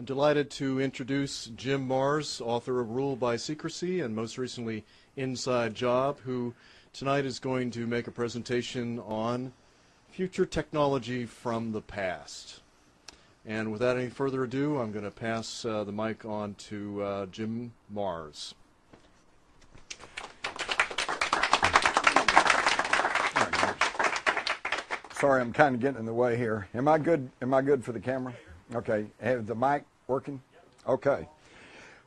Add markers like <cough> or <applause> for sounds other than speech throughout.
I'm delighted to introduce Jim Marrs, author of Rule by Secrecy and most recently Inside Job, who tonight is going to make a presentation on future technology from the past. And without any further ado, I'm going to pass uh, the mic on to uh, Jim Marrs. Sorry, I'm kind of getting in the way here. Am I good? Am I good for the camera? Okay. Have the mic working? Okay.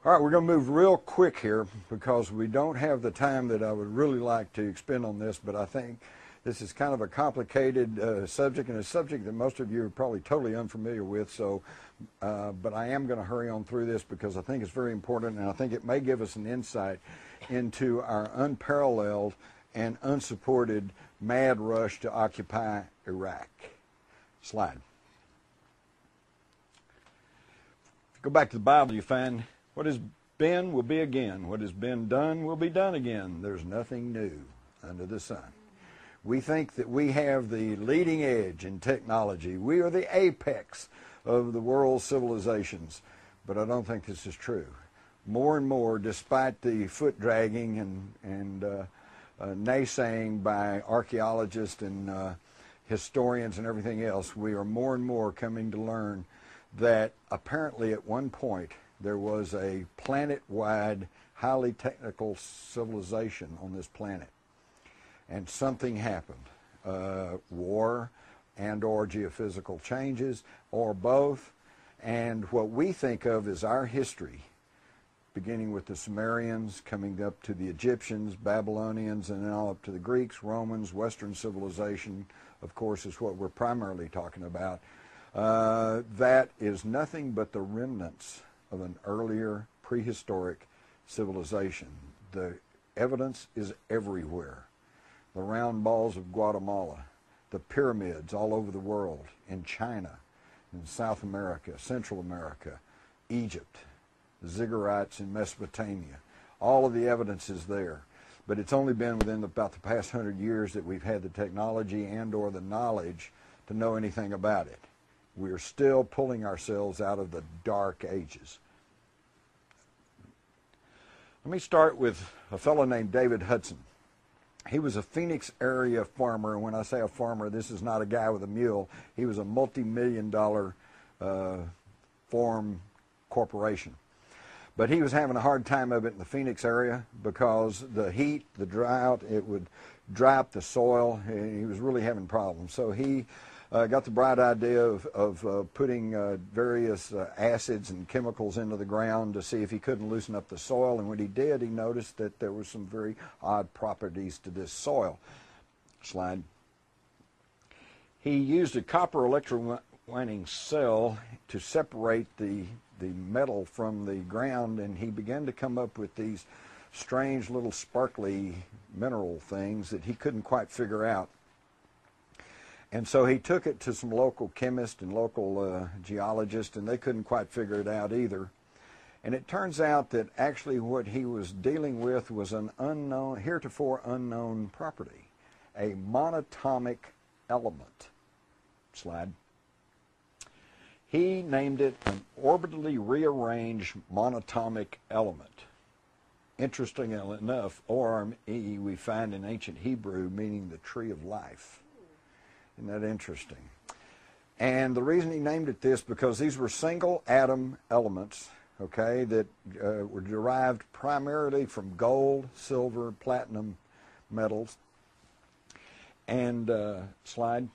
All right, we're going to move real quick here because we don't have the time that I would really like to expend on this, but I think this is kind of a complicated uh, subject and a subject that most of you are probably totally unfamiliar with. So, uh, but I am going to hurry on through this because I think it's very important and I think it may give us an insight into our unparalleled and unsupported mad rush to occupy Iraq. Slide. If you go back to the Bible, you find what has been will be again. What has been done will be done again. There's nothing new under the sun. We think that we have the leading edge in technology. We are the apex of the world's civilizations. But I don't think this is true. More and more, despite the foot dragging and, and uh, uh, naysaying by archaeologists and uh, historians and everything else, we are more and more coming to learn that apparently at one point there was a planet-wide, highly technical civilization on this planet. And something happened. Uh, war and or geophysical changes, or both. And what we think of as our history beginning with the Sumerians, coming up to the Egyptians, Babylonians, and now up to the Greeks, Romans, Western civilization, of course, is what we're primarily talking about. Uh, that is nothing but the remnants of an earlier prehistoric civilization. The evidence is everywhere. The round balls of Guatemala, the pyramids all over the world, in China, in South America, Central America, Egypt, the ziggurats in Mesopotamia. All of the evidence is there. But it's only been within about the past hundred years that we've had the technology and or the knowledge to know anything about it. We're still pulling ourselves out of the dark ages. Let me start with a fellow named David Hudson. He was a Phoenix area farmer, and when I say a farmer, this is not a guy with a mule. He was a multi-million dollar uh, farm corporation. But he was having a hard time of it in the Phoenix area because the heat, the drought, it would dry up the soil. and He was really having problems. So he uh, got the bright idea of, of uh, putting uh, various uh, acids and chemicals into the ground to see if he couldn't loosen up the soil. And when he did, he noticed that there were some very odd properties to this soil. Slide. He used a copper electrowinning cell to separate the the metal from the ground, and he began to come up with these strange little sparkly mineral things that he couldn't quite figure out. And so he took it to some local chemists and local uh, and they couldn't quite figure it out either. And it turns out that actually what he was dealing with was an unknown, heretofore unknown property, a monatomic element. Slide. He named it an orbitally rearranged monatomic element. Interestingly enough, Orm E we find in ancient Hebrew meaning the tree of life. Isn't that interesting? And the reason he named it this because these were single atom elements, okay, that uh, were derived primarily from gold, silver, platinum metals. And uh, slide.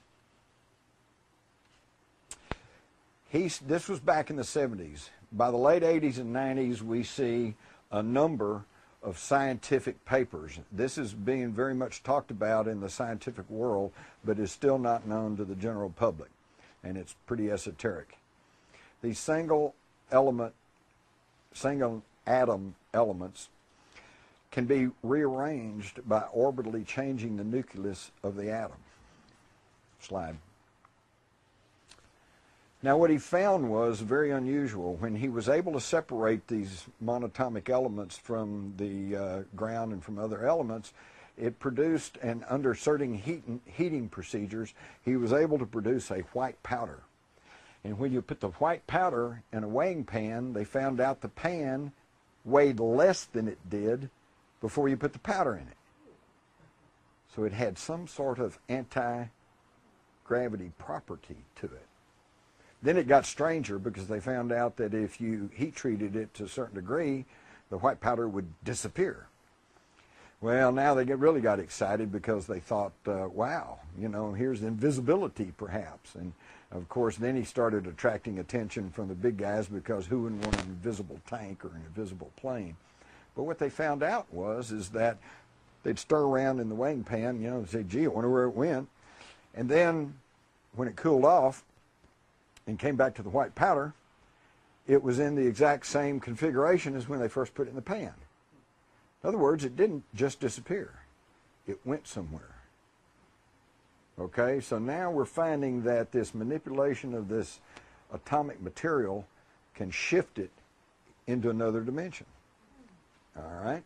He's, this was back in the 70s. By the late 80s and 90s, we see a number of scientific papers. This is being very much talked about in the scientific world, but is still not known to the general public, and it's pretty esoteric. These single element, single atom elements can be rearranged by orbitally changing the nucleus of the atom. Slide. Now, what he found was very unusual. When he was able to separate these monatomic elements from the uh, ground and from other elements, it produced, and under certain heat, heating procedures, he was able to produce a white powder. And when you put the white powder in a weighing pan, they found out the pan weighed less than it did before you put the powder in it. So it had some sort of anti-gravity property to it. Then it got stranger because they found out that if you heat treated it to a certain degree, the white powder would disappear. Well, now they get really got excited because they thought, uh, wow, you know, here's invisibility perhaps. And of course, then he started attracting attention from the big guys because who wouldn't want an invisible tank or an invisible plane? But what they found out was is that they'd stir around in the weighing pan, you know, and say, gee, I wonder where it went. And then when it cooled off and came back to the white powder, it was in the exact same configuration as when they first put it in the pan. In other words, it didn't just disappear. It went somewhere. Okay, so now we're finding that this manipulation of this atomic material can shift it into another dimension. All right?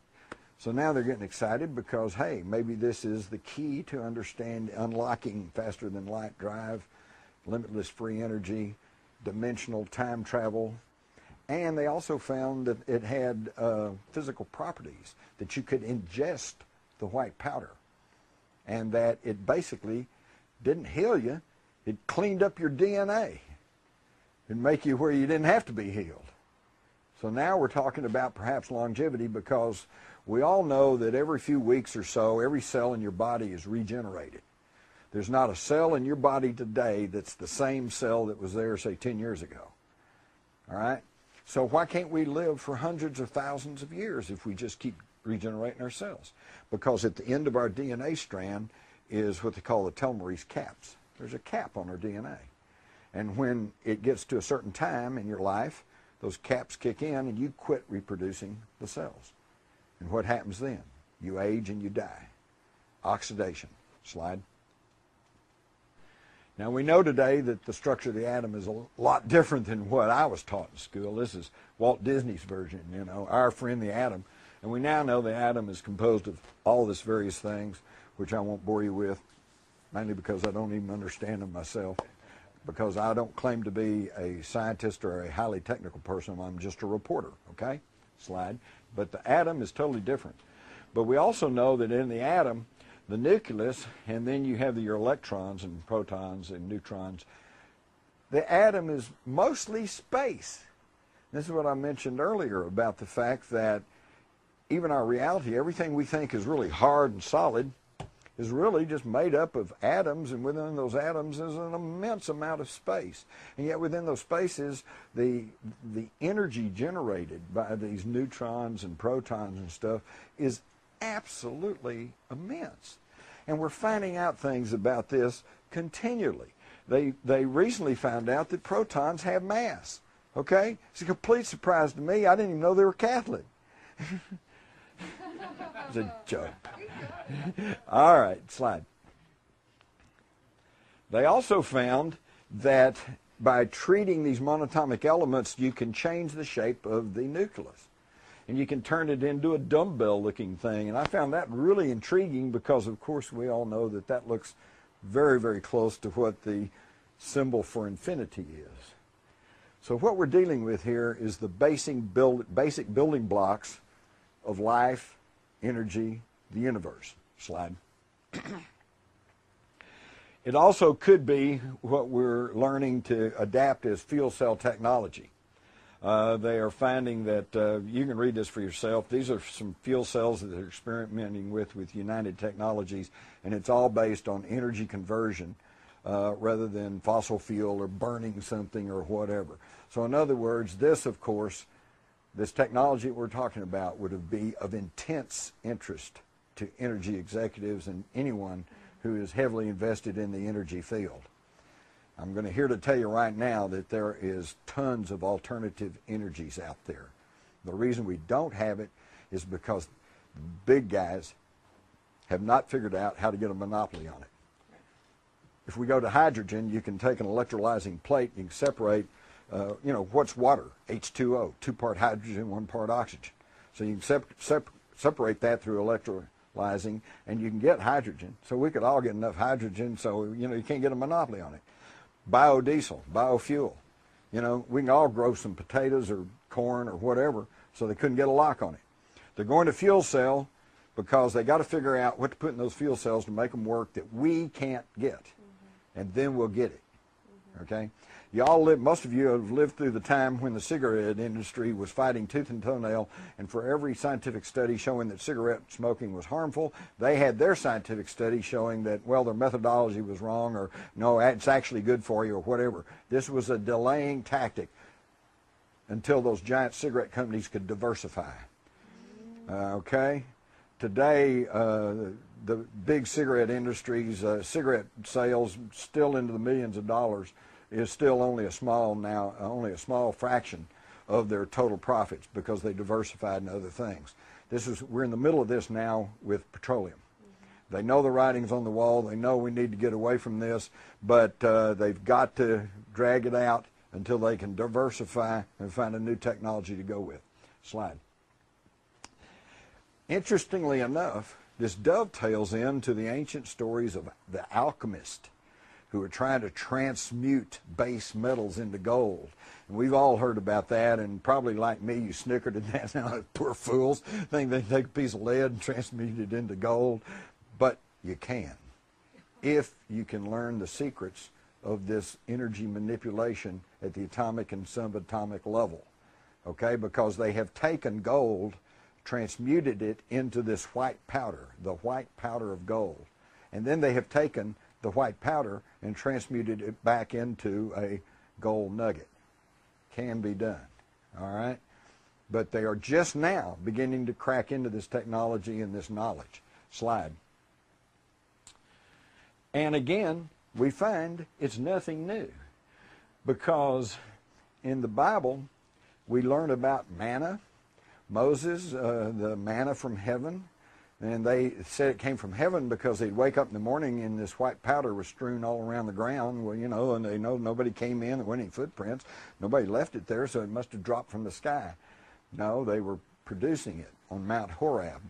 So now they're getting excited because, hey, maybe this is the key to understand unlocking faster than light drive, limitless free energy, dimensional time travel, and they also found that it had uh, physical properties, that you could ingest the white powder, and that it basically didn't heal you, it cleaned up your DNA and make you where you didn't have to be healed. So now we're talking about perhaps longevity because we all know that every few weeks or so, every cell in your body is regenerated. There's not a cell in your body today that's the same cell that was there, say, 10 years ago. All right? So why can't we live for hundreds of thousands of years if we just keep regenerating our cells? Because at the end of our DNA strand is what they call the telomerase caps. There's a cap on our DNA. And when it gets to a certain time in your life, those caps kick in and you quit reproducing the cells. And what happens then? You age and you die. Oxidation. Slide. Now we know today that the structure of the atom is a lot different than what I was taught in school. This is Walt Disney's version, you know, our friend the atom. And we now know the atom is composed of all this various things, which I won't bore you with, mainly because I don't even understand them myself, because I don't claim to be a scientist or a highly technical person. I'm just a reporter, okay? Slide. But the atom is totally different. But we also know that in the atom, the nucleus, and then you have your electrons and protons and neutrons. The atom is mostly space. This is what I mentioned earlier about the fact that even our reality, everything we think is really hard and solid, is really just made up of atoms, and within those atoms is an immense amount of space. And yet within those spaces, the, the energy generated by these neutrons and protons and stuff is absolutely immense. And we're finding out things about this continually. They, they recently found out that protons have mass. Okay? It's a complete surprise to me. I didn't even know they were Catholic. <laughs> it's a joke. All right, slide. They also found that by treating these monatomic elements, you can change the shape of the nucleus and you can turn it into a dumbbell looking thing. And I found that really intriguing because, of course, we all know that that looks very, very close to what the symbol for infinity is. So what we're dealing with here is the basic, build, basic building blocks of life, energy, the universe. Slide. it also could be what we're learning to adapt as fuel cell technology. Uh, they are finding that uh, you can read this for yourself. These are some fuel cells that they're experimenting with with United Technologies, and it's all based on energy conversion uh, rather than fossil fuel or burning something or whatever. So, in other words, this, of course, this technology that we're talking about would be of intense interest to energy executives and anyone who is heavily invested in the energy field. I'm going to here to tell you right now that there is tons of alternative energies out there. The reason we don't have it is because big guys have not figured out how to get a monopoly on it. If we go to hydrogen, you can take an electrolyzing plate, you can separate, uh, you know, what's water? H2O, two part hydrogen, one part oxygen. So you can sep sep separate that through electrolyzing, and you can get hydrogen. So we could all get enough hydrogen, so, you know, you can't get a monopoly on it biodiesel, biofuel. You know, we can all grow some potatoes or corn or whatever, so they couldn't get a lock on it. They're going to fuel cell because they got to figure out what to put in those fuel cells to make them work that we can't get, mm-hmm. and then we'll get it. Okay. Y'all live, most of you have lived through the time when the cigarette industry was fighting tooth and toenail, and for every scientific study showing that cigarette smoking was harmful, they had their scientific study showing that, well, their methodology was wrong, or no, it's actually good for you, or whatever. This was a delaying tactic until those giant cigarette companies could diversify. Uh, okay? Today, uh, the big cigarette industries, uh, cigarette sales still into the millions of dollars is still only a small now, only a small fraction of their total profits because they diversified in other things. This is we're in the middle of this now with petroleum. Mm-hmm. They know the writing's on the wall. They know we need to get away from this, but uh, they've got to drag it out until they can diversify and find a new technology to go with. Slide. Interestingly enough, this dovetails into the ancient stories of the alchemist who are trying to transmute base metals into gold. And we've all heard about that, and probably like me, you snickered at <laughs> that. Now, poor fools think they take a piece of lead and transmute it into gold. But you can, if you can learn the secrets of this energy manipulation at the atomic and subatomic level. Okay, because they have taken gold, transmuted it into this white powder, the white powder of gold. And then they have taken the white powder and transmuted it back into a gold nugget. Can be done. All right? But they are just now beginning to crack into this technology and this knowledge. Slide. And again, we find it's nothing new because in the Bible we learn about manna, Moses, uh, the manna from heaven, and they said it came from heaven because they'd wake up in the morning and this white powder was strewn all around the ground. Well, you know, and they know nobody came in, there weren't any footprints. Nobody left it there, so it must have dropped from the sky. No, they were producing it on Mount Horeb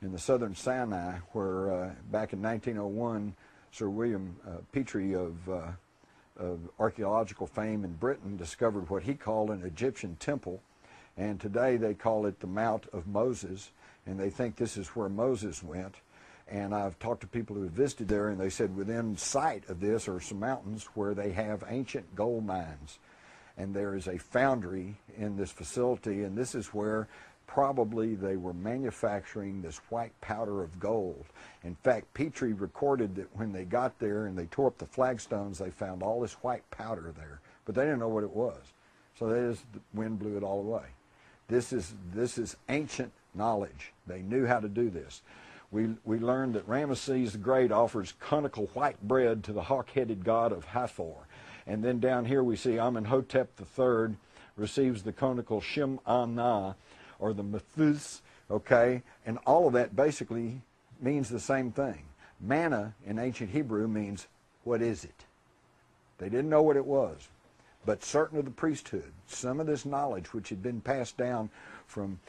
in the southern Sinai, where uh, back in 1901, Sir William uh, Petrie of, uh, of archaeological fame in Britain discovered what he called an Egyptian temple. And today they call it the Mount of Moses and they think this is where Moses went. And I've talked to people who have visited there, and they said within sight of this are some mountains where they have ancient gold mines. And there is a foundry in this facility, and this is where probably they were manufacturing this white powder of gold. In fact, Petrie recorded that when they got there and they tore up the flagstones, they found all this white powder there, but they didn't know what it was. So they just, the wind blew it all away. This is, this is ancient knowledge. They knew how to do this. We, we learned that Ramesses the Great offers conical white bread to the hawk-headed god of Hathor. And then down here we see Amenhotep III receives the conical Shem-Anah, or the Methus, okay? And all of that basically means the same thing. Manna in ancient Hebrew means, what is it? They didn't know what it was. But certain of the priesthood, some of this knowledge which had been passed down from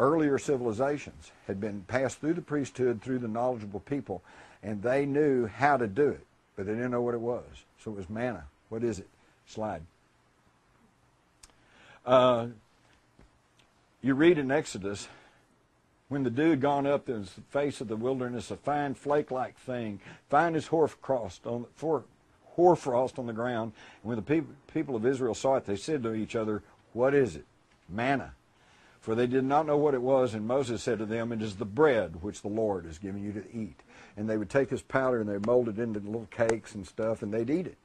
earlier civilizations had been passed through the priesthood, through the knowledgeable people, and they knew how to do it, but they didn't know what it was. So it was manna. What is it? Slide. Uh, you read in Exodus, when the dew had gone up in the face of the wilderness, a fine flake-like thing, fine as hoarfrost on, for, hoarfrost on the ground. And when the people, people of Israel saw it, they said to each other, What is it? Manna for they did not know what it was, and Moses said to them, It is the bread which the Lord has given you to eat. And they would take this powder and they'd mold it into little cakes and stuff, and they'd eat it.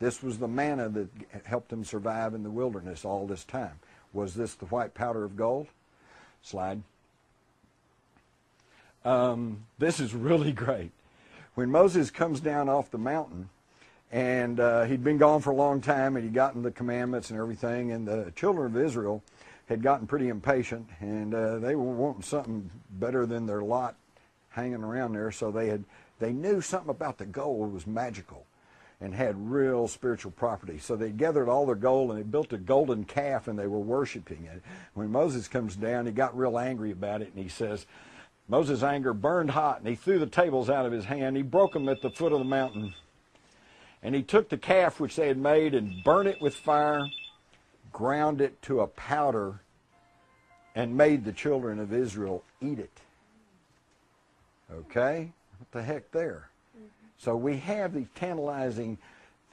This was the manna that helped them survive in the wilderness all this time. Was this the white powder of gold? Slide. Um, this is really <laughs> great. When Moses comes down off the mountain, and uh, he'd been gone for a long time, and he'd gotten the commandments and everything, and the children of Israel had gotten pretty impatient, and uh, they were wanting something better than their lot hanging around there. So they had they knew something about the gold was magical, and had real spiritual property. So they gathered all their gold and they built a golden calf, and they were worshiping it. When Moses comes down, he got real angry about it, and he says. Moses' anger burned hot, and he threw the tables out of his hand. He broke them at the foot of the mountain. And he took the calf which they had made and burnt it with fire, ground it to a powder, and made the children of Israel eat it. Okay? What the heck there? So we have these tantalizing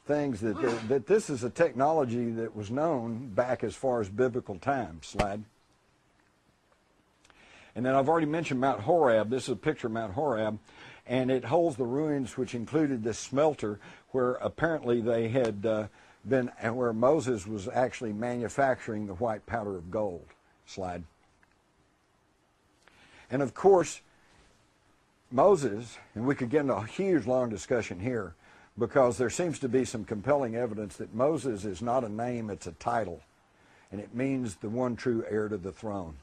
things that, that, that this is a technology that was known back as far as biblical times. Slide. And then I've already mentioned Mount Horeb. This is a picture of Mount Horeb. And it holds the ruins which included this smelter where apparently they had uh, been, where Moses was actually manufacturing the white powder of gold. Slide. And of course, Moses, and we could get into a huge long discussion here because there seems to be some compelling evidence that Moses is not a name, it's a title. And it means the one true heir to the throne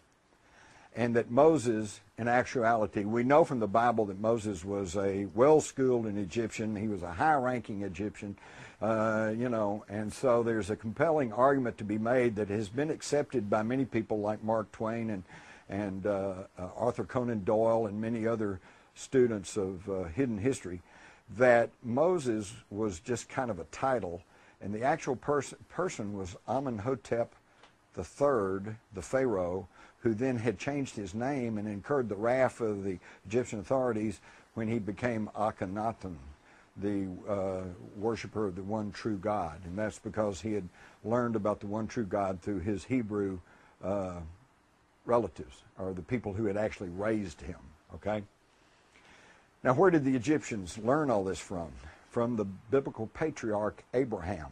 and that Moses, in actuality, we know from the Bible that Moses was a well-schooled Egyptian. He was a high-ranking Egyptian, uh, you know, and so there's a compelling argument to be made that has been accepted by many people like Mark Twain and and uh, uh, Arthur Conan Doyle and many other students of uh, hidden history that Moses was just kind of a title, and the actual pers- person was Amenhotep III, the Pharaoh, who then had changed his name and incurred the wrath of the Egyptian authorities when he became Akhenaten, the uh, worshiper of the one true God. And that's because he had learned about the one true God through his Hebrew uh, relatives, or the people who had actually raised him. Okay? Now, where did the Egyptians learn all this from? From the biblical patriarch Abraham,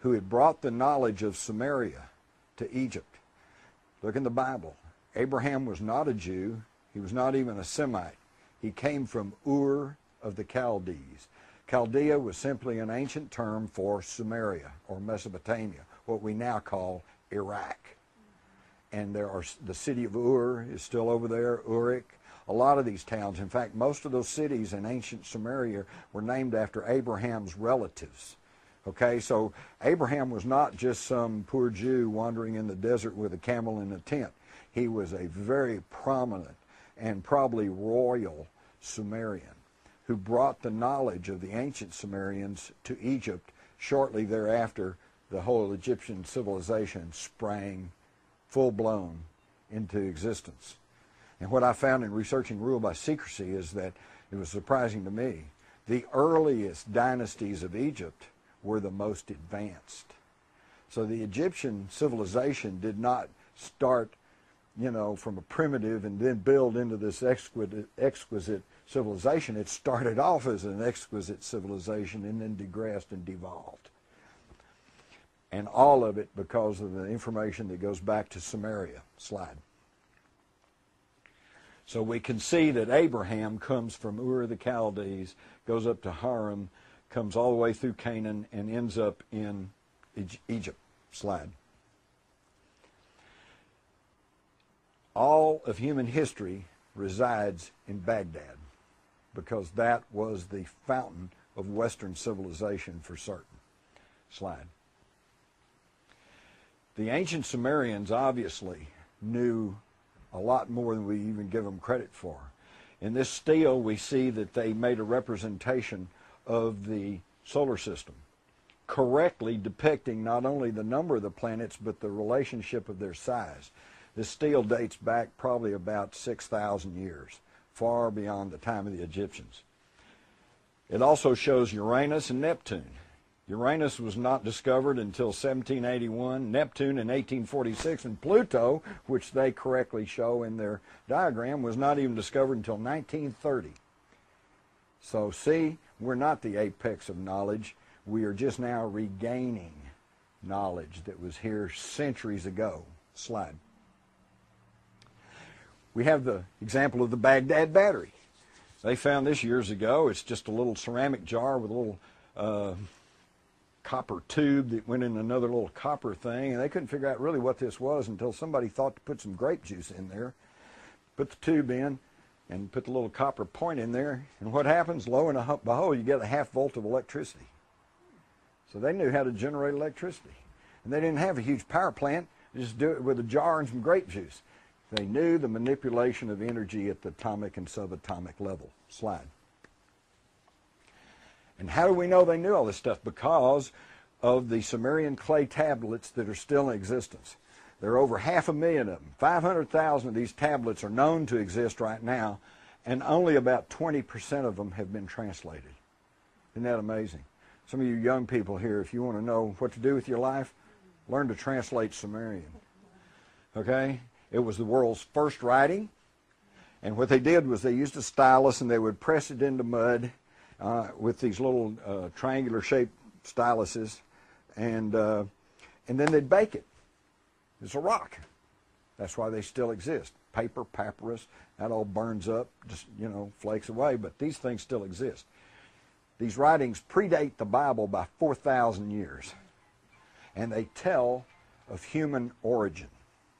who had brought the knowledge of Sumeria to Egypt. Look in the Bible. Abraham was not a Jew. He was not even a Semite. He came from Ur of the Chaldees. Chaldea was simply an ancient term for Sumeria or Mesopotamia, what we now call Iraq. And there are the city of Ur is still over there, Uruk. A lot of these towns, in fact, most of those cities in ancient Sumeria were named after Abraham's relatives. Okay, so Abraham was not just some poor Jew wandering in the desert with a camel in a tent. He was a very prominent and probably royal Sumerian who brought the knowledge of the ancient Sumerians to Egypt. Shortly thereafter, the whole Egyptian civilization sprang full blown into existence. And what I found in researching rule by secrecy is that it was surprising to me. The earliest dynasties of Egypt were the most advanced. So the Egyptian civilization did not start, you know, from a primitive and then build into this exquisite, exquisite civilization. It started off as an exquisite civilization and then digressed and devolved. And all of it because of the information that goes back to Sumeria. Slide. So we can see that Abraham comes from Ur of the Chaldees, goes up to Haran, comes all the way through Canaan and ends up in Egypt. Slide. All of human history resides in Baghdad because that was the fountain of Western civilization for certain. Slide. The ancient Sumerians obviously knew a lot more than we even give them credit for. In this stele, we see that they made a representation of the solar system, correctly depicting not only the number of the planets, but the relationship of their size. This stele dates back probably about 6,000 years, far beyond the time of the Egyptians. It also shows Uranus and Neptune. Uranus was not discovered until 1781, Neptune in 1846, and Pluto, which they correctly show in their diagram, was not even discovered until 1930. So, see, we're not the apex of knowledge. We are just now regaining knowledge that was here centuries ago. Slide. We have the example of the Baghdad battery. They found this years ago. It's just a little ceramic jar with a little uh, copper tube that went in another little copper thing, and they couldn't figure out really what this was until somebody thought to put some grape juice in there. Put the tube in, and put the little copper point in there, and what happens? Lo and behold, you get a half volt of electricity. So they knew how to generate electricity. And they didn't have a huge power plant, just do it with a jar and some grape juice. They knew the manipulation of energy at the atomic and subatomic level. Slide. And how do we know they knew all this stuff? Because of the Sumerian clay tablets that are still in existence. There are over half a million of them. 500,000 of these tablets are known to exist right now, and only about 20% of them have been translated. Isn't that amazing? Some of you young people here, if you want to know what to do with your life, learn to translate Sumerian. Okay? It was the world's first writing, and what they did was they used a stylus and they would press it into mud uh, with these little uh, triangular shaped styluses, and, uh, and then they'd bake it. It's a rock. That's why they still exist. Paper, papyrus, that all burns up, just, you know, flakes away, but these things still exist. These writings predate the Bible by 4,000 years, and they tell of human origin.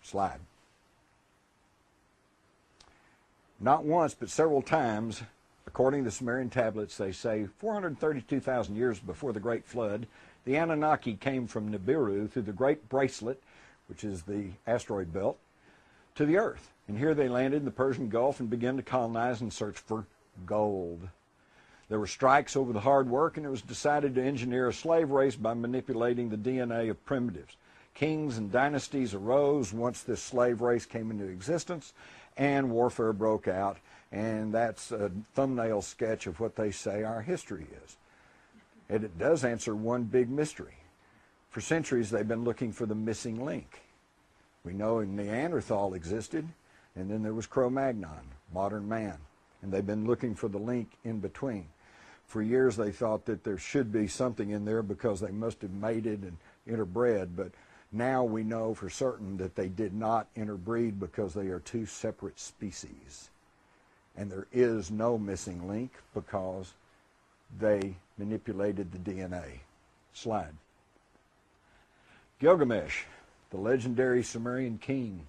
Slide. Not once, but several times, according to the Sumerian tablets, they say 432,000 years before the Great Flood, the Anunnaki came from Nibiru through the Great Bracelet, which is the asteroid belt, to the Earth. And here they landed in the Persian Gulf and began to colonize and search for gold. There were strikes over the hard work, and it was decided to engineer a slave race by manipulating the DNA of primitives. Kings and dynasties arose once this slave race came into existence, and warfare broke out. And that's a thumbnail sketch of what they say our history is. And it does answer one big mystery. For centuries, they've been looking for the missing link. We know Neanderthal existed, and then there was Cro Magnon, modern man. And they've been looking for the link in between. For years, they thought that there should be something in there because they must have mated and interbred, but now we know for certain that they did not interbreed because they are two separate species. And there is no missing link because they manipulated the DNA. Slide. Gilgamesh, the legendary Sumerian king,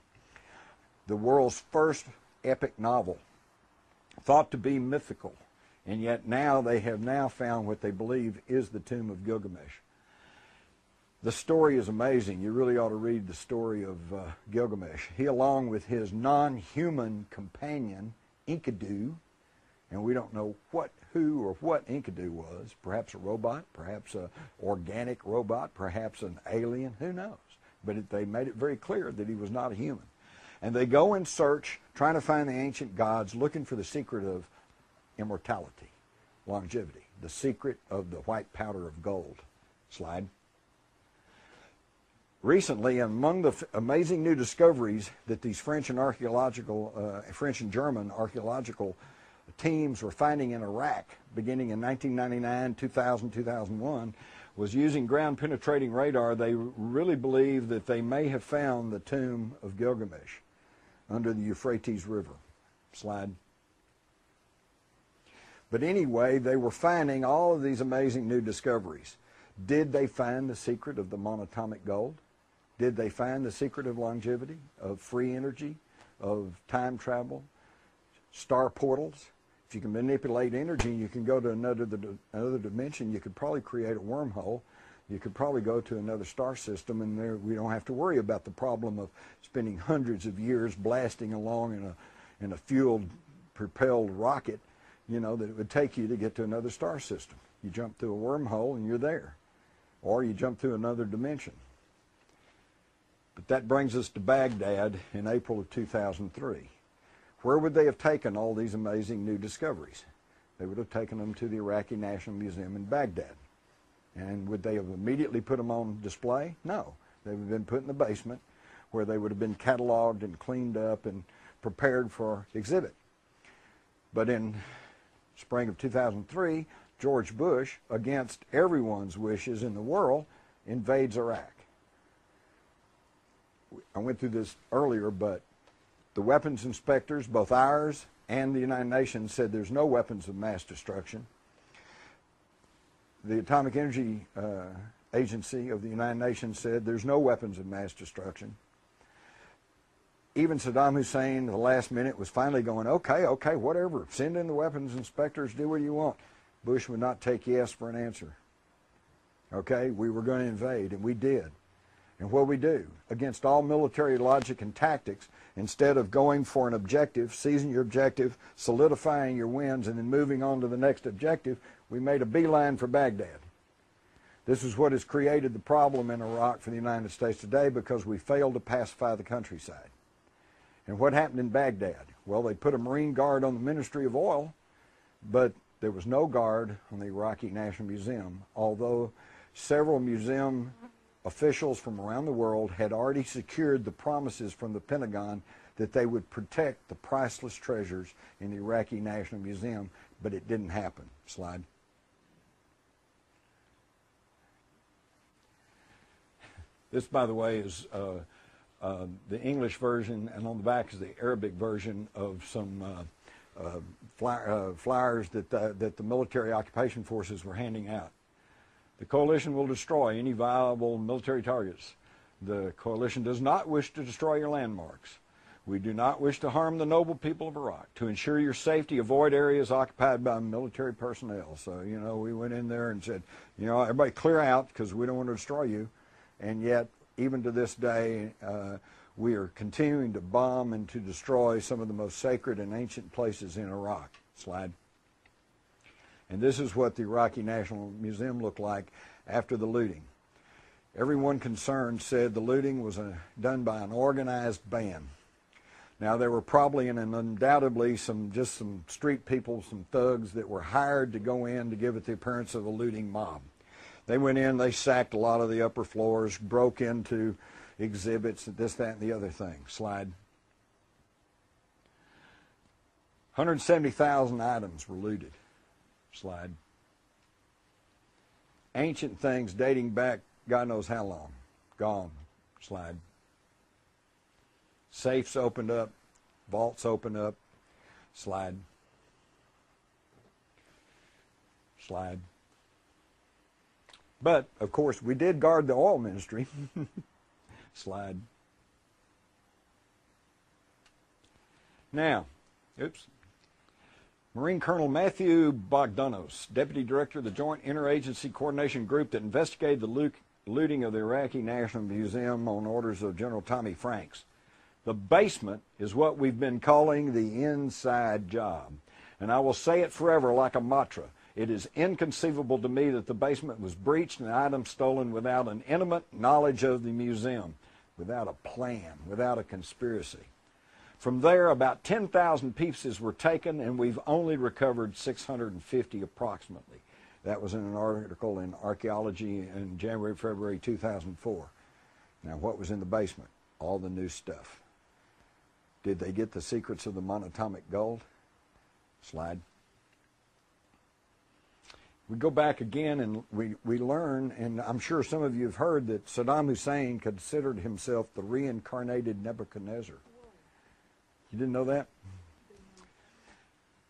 the world's first epic novel, thought to be mythical, and yet now they have now found what they believe is the tomb of Gilgamesh. The story is amazing. You really ought to read the story of uh, Gilgamesh. He, along with his non-human companion, Enkidu, and we don't know what, who, or what Enkidu was. Perhaps a robot, perhaps an organic robot, perhaps an alien. Who knows? But it, they made it very clear that he was not a human. And they go in search, trying to find the ancient gods, looking for the secret of immortality, longevity, the secret of the white powder of gold. Slide recently, among the amazing new discoveries that these French and archaeological, uh, French and German archaeological teams were finding in Iraq beginning in 1999, 2000, 2001, was using ground penetrating radar. They really believe that they may have found the tomb of Gilgamesh under the Euphrates River. Slide. But anyway, they were finding all of these amazing new discoveries. Did they find the secret of the monatomic gold? Did they find the secret of longevity, of free energy, of time travel, star portals? If you can manipulate energy, you can go to another, another dimension. You could probably create a wormhole. You could probably go to another star system, and there we don't have to worry about the problem of spending hundreds of years blasting along in a in a fueled, propelled rocket. You know that it would take you to get to another star system. You jump through a wormhole and you're there, or you jump through another dimension. But that brings us to Baghdad in April of 2003. Where would they have taken all these amazing new discoveries? They would have taken them to the Iraqi National Museum in Baghdad. And would they have immediately put them on display? No. They would have been put in the basement where they would have been cataloged and cleaned up and prepared for exhibit. But in spring of 2003, George Bush, against everyone's wishes in the world, invades Iraq. I went through this earlier, but the weapons inspectors, both ours and the United Nations, said there's no weapons of mass destruction. The Atomic Energy uh, Agency of the United Nations said there's no weapons of mass destruction. Even Saddam Hussein, the last minute, was finally going, okay, okay, whatever, send in the weapons inspectors, do what you want. Bush would not take yes for an answer. Okay, we were going to invade, and we did. And what we do, against all military logic and tactics, instead of going for an objective, seizing your objective, solidifying your wins, and then moving on to the next objective, We made a beeline for Baghdad. This is what has created the problem in Iraq for the United States today because we failed to pacify the countryside. And what happened in Baghdad? Well, they put a Marine Guard on the Ministry of Oil, but there was no guard on the Iraqi National Museum, although several museum officials from around the world had already secured the promises from the Pentagon that they would protect the priceless treasures in the Iraqi National Museum, but it didn't happen. Slide. This, by the way, is uh, uh, the English version, and on the back is the Arabic version of some uh, uh fly, uh, flyers that, that the military occupation forces were handing out. The coalition will destroy any viable military targets. The coalition does not wish to destroy your landmarks. We do not wish to harm the noble people of Iraq. To ensure your safety, avoid areas occupied by military personnel. So, you know, we went in there and said, you know, everybody clear out because we don't want to destroy you. And yet, even to this day, uh, we are continuing to bomb and to destroy some of the most sacred and ancient places in Iraq. Slide. And this is what the Iraqi National Museum looked like after the looting. Everyone concerned said the looting was a, uh, done by an organized band. Now there were probably and undoubtedly some just some street people, some thugs that were hired to go in to give it the appearance of a looting mob. They went in, they sacked a lot of the upper floors, broke into exhibits, this, that, and the other thing. Slide. 170,000 items were looted. Slide. Ancient things dating back God knows how long. Gone. Slide. Safes opened up. Vaults opened up. Slide. Slide. But, of course, we did guard the oil ministry. <laughs> Slide. Now, oops. Marine Colonel Matthew Bogdanos, Deputy Director of the Joint Interagency Coordination Group that investigated the looting of the Iraqi National Museum on orders of General Tommy Franks. The basement is what we've been calling the inside job. And I will say it forever like a mantra. It is inconceivable to me that the basement was breached and items stolen without an intimate knowledge of the museum, without a plan, without a conspiracy. From there, about 10,000 pieces were taken, and we've only recovered 650 approximately. That was in an article in Archaeology in January, February 2004. Now, what was in the basement? All the new stuff. Did they get the secrets of the monatomic gold? Slide we go back again and we, we learn, and I'm sure some of you have heard that Saddam Hussein considered himself the reincarnated Nebuchadnezzar. You didn't know that?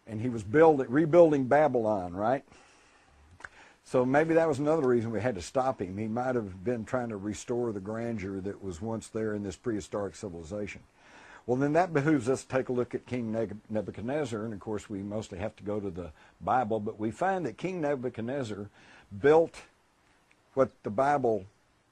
And he was building, rebuilding Babylon, right? So maybe that was another reason we had to stop him. He might have been trying to restore the grandeur that was once there in this prehistoric civilization. Well, then that behooves us to take a look at King Nebuchadnezzar, and of course we mostly have to go to the Bible, but we find that King Nebuchadnezzar built what the Bible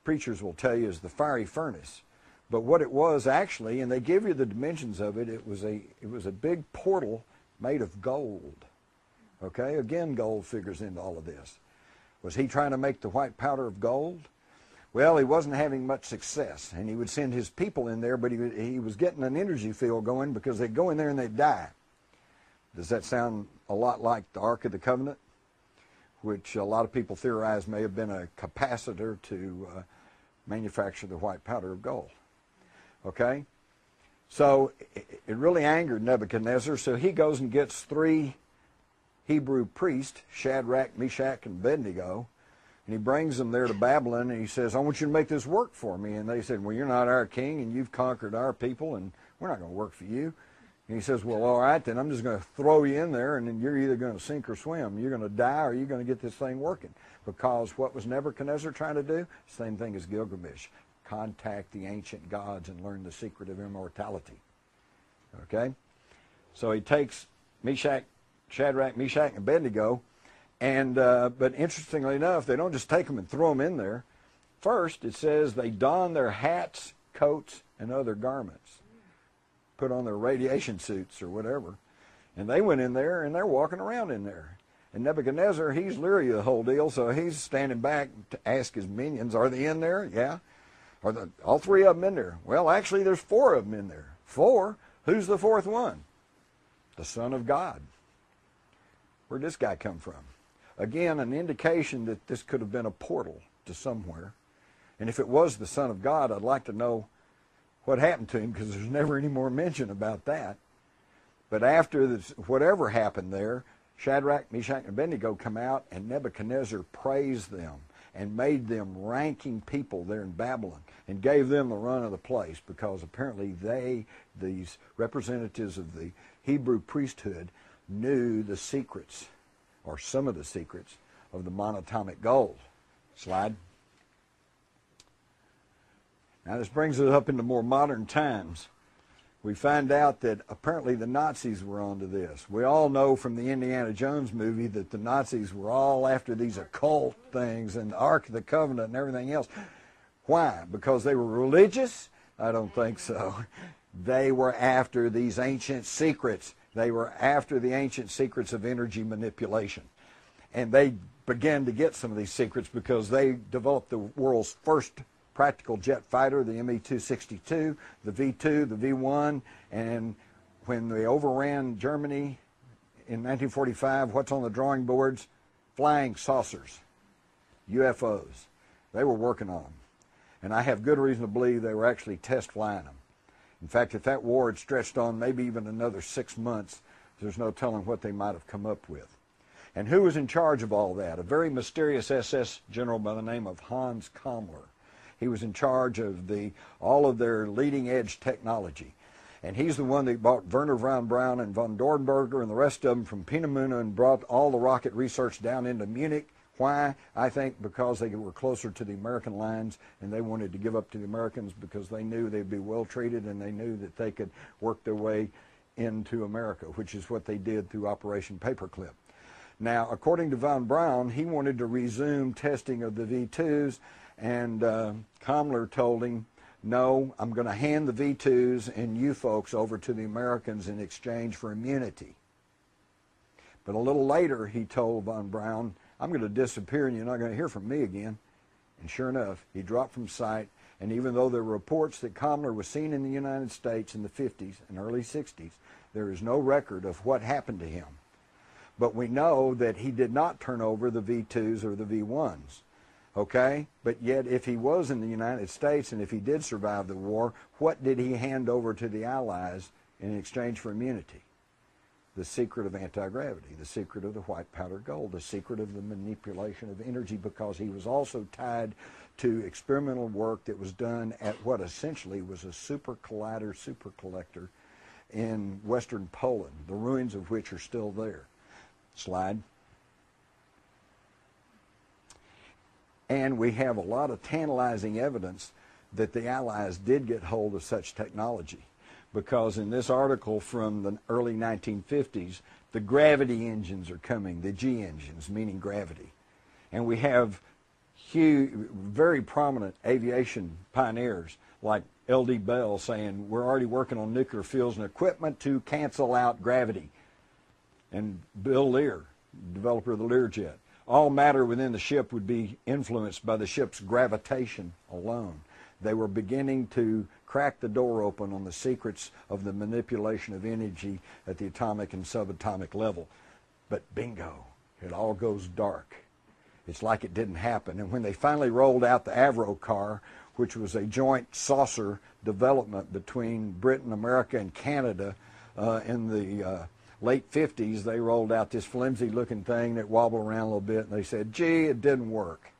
preachers will tell you is the fiery furnace. But what it was actually, and they give you the dimensions of it, it was a it was a big portal made of gold. Okay, again gold figures into all of this. Was he trying to make the white powder of gold? Well, he wasn't having much success, and he would send his people in there, but he, he was getting an energy field going because they'd go in there and they'd die. Does that sound a lot like the Ark of the Covenant, which a lot of people theorize may have been a capacitor to uh, manufacture the white powder of gold? Okay? So it, really angered Nebuchadnezzar, so he goes and gets three Hebrew priests, Shadrach, Meshach, and Abednego, and he brings them there to Babylon and he says, I want you to make this work for me. And they said, Well, you're not our king and you've conquered our people and we're not going to work for you. And he says, Well, all right, then I'm just going to throw you in there and then you're either going to sink or swim. You're going to die or you're going to get this thing working. Because what was Nebuchadnezzar trying to do? Same thing as Gilgamesh contact the ancient gods and learn the secret of immortality. Okay? So he takes Meshach, Shadrach, Meshach, and Abednego and uh, but interestingly enough, they don't just take them and throw them in there. First, it says they don their hats, coats, and other garments, put on their radiation suits or whatever, and they went in there and they're walking around in there. And Nebuchadnezzar, he's leery of the whole deal, so he's standing back to ask his minions, are they in there? Yeah. Are the, all three of them in there? Well, actually, there's four of them in there. Four? Who's the fourth one? The Son of God. Where'd this guy come from? Again, an indication that this could have been a portal to somewhere. And if it was the Son of God, I'd like to know what happened to him because there's never any more mention about that. But after this, whatever happened there, Shadrach, Meshach, and Abednego come out, and Nebuchadnezzar praised them and made them ranking people there in Babylon and gave them the run of the place because apparently they, these representatives of the Hebrew priesthood, knew the secrets, or some of the secrets, of the monatomic gold. Slide. Now, this brings us up into more modern times. We find out that apparently the Nazis were onto this. We all know from the Indiana Jones movie that the Nazis were all after these occult things and the Ark of the Covenant and everything else. Why? Because they were religious? I don't think so. <laughs> They were after these ancient secrets. They were after the ancient secrets of energy manipulation. And they began to get some of these secrets because they developed the world's first practical jet fighter, the Me-262, the V-2, the V-1, and when they overran Germany in 1945, what's on the drawing boards? Flying saucers, UFOs. They were working on them. And I have good reason to believe they were actually test flying them. In fact, if that war had stretched on maybe even another six months, there's no telling what they might have come up with. And who was in charge of all that? A very mysterious SS general by the name of Hans Kammler. He was in charge of the all of their leading edge technology. And he's the one that bought Werner von Braun and von Dornberger and the rest of them from Peenemünde and brought all the rocket research down into Munich. Why? I think because they were closer to the American lines and they wanted to give up to the Americans because they knew they'd be well treated and they knew that they could work their way into America, which is what they did through Operation Paperclip. Now, according to von Braun, he wanted to resume testing of the V2s and uh, told him, no, I'm going to hand the V2s and you folks over to the Americans in exchange for immunity. But a little later, he told von Braun, I'm going to disappear and you're not going to hear from me again. And sure enough, he dropped from sight. And even though there were reports that Kammler was seen in the United States in the 50s and early 60s, there is no record of what happened to him. But we know that he did not turn over the V2s or the V1s. Okay? But yet, if he was in the United States and if he did survive the war, what did he hand over to the Allies in exchange for immunity? The secret of anti-gravity, the secret of the white powder gold, the secret of the manipulation of energy because he was also tied to experimental work that was done at what essentially was a super collider, super collector in western Poland, the ruins of which are still there. Slide. And we have a lot of tantalizing evidence that the Allies did get hold of such technology. Because in this article from the early 1950s, the gravity engines are coming, the G engines, meaning gravity. And we have huge, very prominent aviation pioneers like L.D. Bell saying, we're already working on nuclear fuels and equipment to cancel out gravity. And Bill Lear, developer of the Learjet, all matter within the ship would be influenced by the ship's gravitation alone. They were beginning to crack the door open on the secrets of the manipulation of energy at the atomic and subatomic level. But bingo, it all goes dark. It's like it didn't happen. And when they finally rolled out the Avro car, which was a joint saucer development between Britain, America, and Canada uh, in the uh, late 50s, they rolled out this flimsy looking thing that wobbled around a little bit, and they said, gee, it didn't work.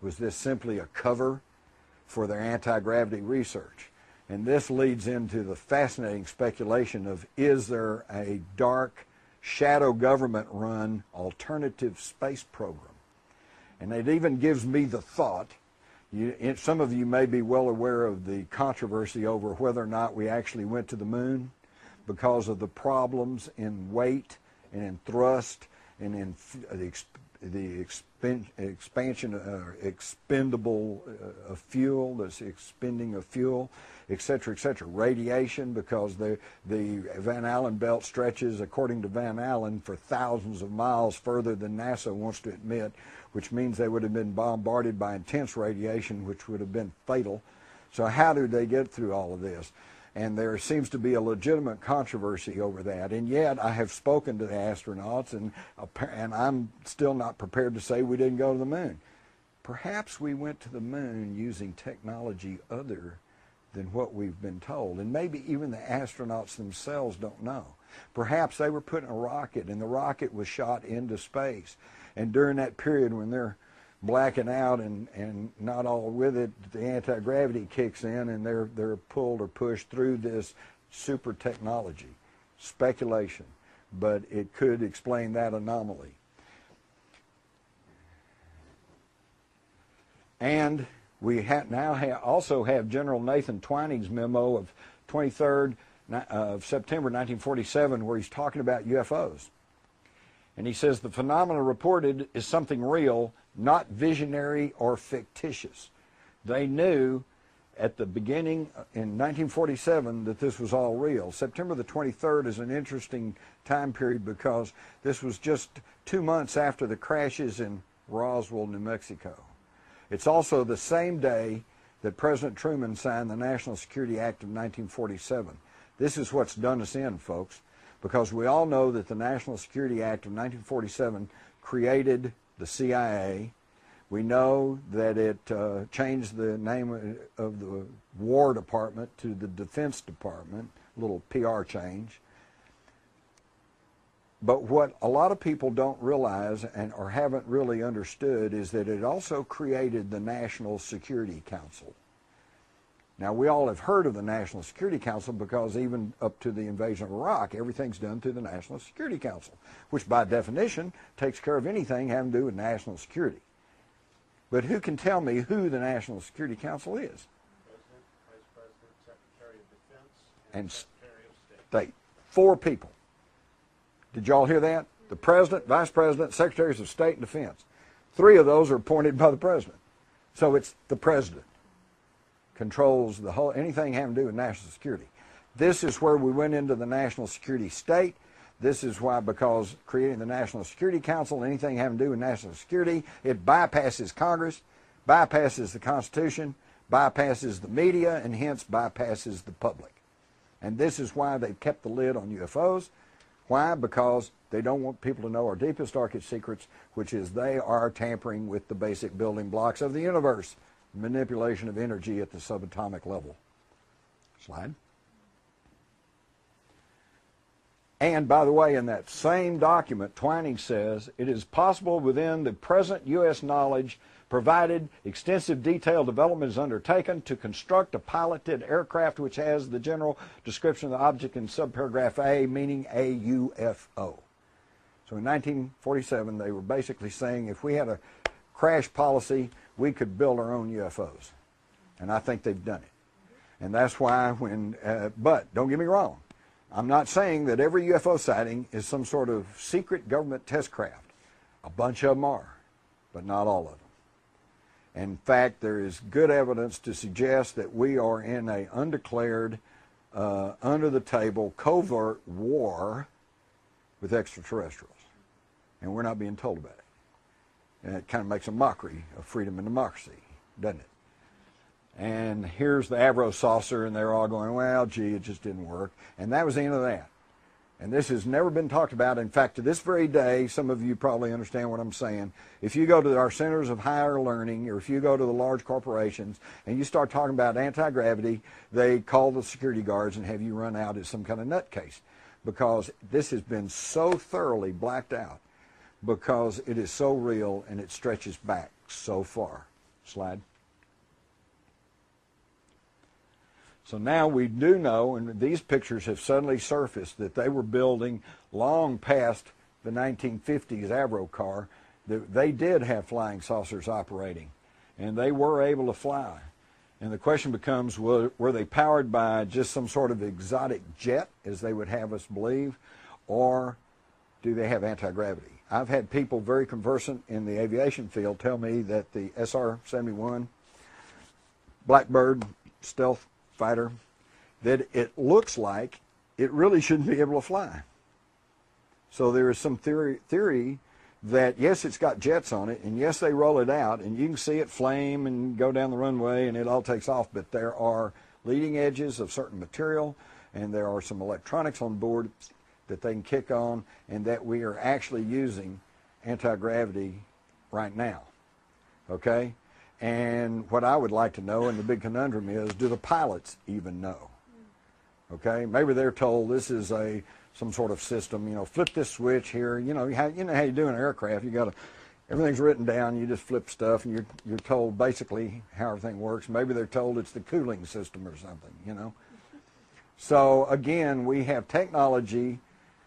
Was this simply a cover for their anti gravity research? And this leads into the fascinating speculation of is there a dark, shadow government run alternative space program? And it even gives me the thought. You, some of you may be well aware of the controversy over whether or not we actually went to the moon because of the problems in weight and in thrust and in the expen- expansion, uh, expendable uh, of fuel, the expending of fuel, et cetera, et cetera. Radiation, because the, the Van Allen belt stretches, according to Van Allen, for thousands of miles further than NASA wants to admit, which means they would have been bombarded by intense radiation, which would have been fatal. So how do they get through all of this? And there seems to be a legitimate controversy over that. And yet, I have spoken to the astronauts, and, and I'm still not prepared to say we didn't go to the moon. Perhaps we went to the moon using technology other than what we've been told. And maybe even the astronauts themselves don't know. Perhaps they were put in a rocket, and the rocket was shot into space. And during that period when they're blacking out and, and not all with it, the anti-gravity kicks in and they're, they're pulled or pushed through this super technology. Speculation, but it could explain that anomaly. And we ha now ha also have General Nathan Twining's memo of 23rd of September 1947 where he's talking about UFOs. And he says the phenomena reported is something real, not visionary or fictitious. They knew at the beginning uh, in 1947 that this was all real. September the 23rd is an interesting time period because this was just two months after the crashes in Roswell, New Mexico. It's also the same day that President Truman signed the National Security Act of 1947. This is what's done us in, folks because we all know that the National Security Act of 1947 created the CIA. We know that it uh, changed the name of the War Department to the Defense Department, a little PR change. But what a lot of people don't realize and or haven't really understood is that it also created the National Security Council. Now, we all have heard of the National Security Council because even up to the invasion of Iraq, everything's done through the National Security Council, which by definition takes care of anything having to do with national security. But who can tell me who the National Security Council is? President, Vice President, Secretary of Defense, and, and Secretary of State. State. Four people. Did y'all hear that? The President, Vice President, Secretaries of State and Defense. Three of those are appointed by the President. So it's the President controls the whole anything having to do with national security. This is where we went into the national security state. This is why, because creating the National Security Council, anything having to do with national security, it bypasses Congress, bypasses the Constitution, bypasses the media, and hence bypasses the public. And this is why they've kept the lid on UFOs. Why? Because they don't want people to know our deepest, darkest secrets, which is they are tampering with the basic building blocks of the universe manipulation of energy at the subatomic level. Slide. And by the way, in that same document, Twining says it is possible within the present U.S. knowledge, provided extensive detailed development is undertaken, to construct a piloted aircraft which has the general description of the object in subparagraph A, meaning a UFO. So in 1947, they were basically saying if we had a crash policy, we could build our own UFOs. And I think they've done it. And that's why when, uh, but don't get me wrong, I'm not saying that every UFO sighting is some sort of secret government test craft. A bunch of them are, but not all of them. In fact, there is good evidence to suggest that we are in a undeclared, uh, under the table, covert war with extraterrestrials. And we're not being told about it. And it kind of makes a mockery of freedom and democracy, doesn't it? And here's the Avro saucer, and they're all going, well, gee, it just didn't work. And that was the end of that. And this has never been talked about. In fact, to this very day, some of you probably understand what I'm saying. If you go to our centers of higher learning, or if you go to the large corporations, and you start talking about anti-gravity, they call the security guards and have you run out as some kind of nutcase. Because this has been so thoroughly blacked out because it is so real and it stretches back so far. Slide. So now we do know, and these pictures have suddenly surfaced, that they were building long past the 1950s Avro car. That they did have flying saucers operating, and they were able to fly. And the question becomes, were, were they powered by just some sort of exotic jet, as they would have us believe, or do they have anti-gravity? I've had people very conversant in the aviation field tell me that the SR-71 Blackbird stealth fighter, that it looks like it really shouldn't be able to fly. So there is some theory, theory that yes, it's got jets on it, and yes, they roll it out, and you can see it flame and go down the runway, and it all takes off. But there are leading edges of certain material, and there are some electronics on board that they can kick on, and that we are actually using anti-gravity right now. Okay? And what I would like to know, and the big conundrum is, do the pilots even know? Okay? Maybe they're told this is a some sort of system. You know, flip this switch here. You know, how, you know how you do an aircraft. You got to everything's written down. You just flip stuff, and you're you're told basically how everything works. Maybe they're told it's the cooling system or something. You know. So again, we have technology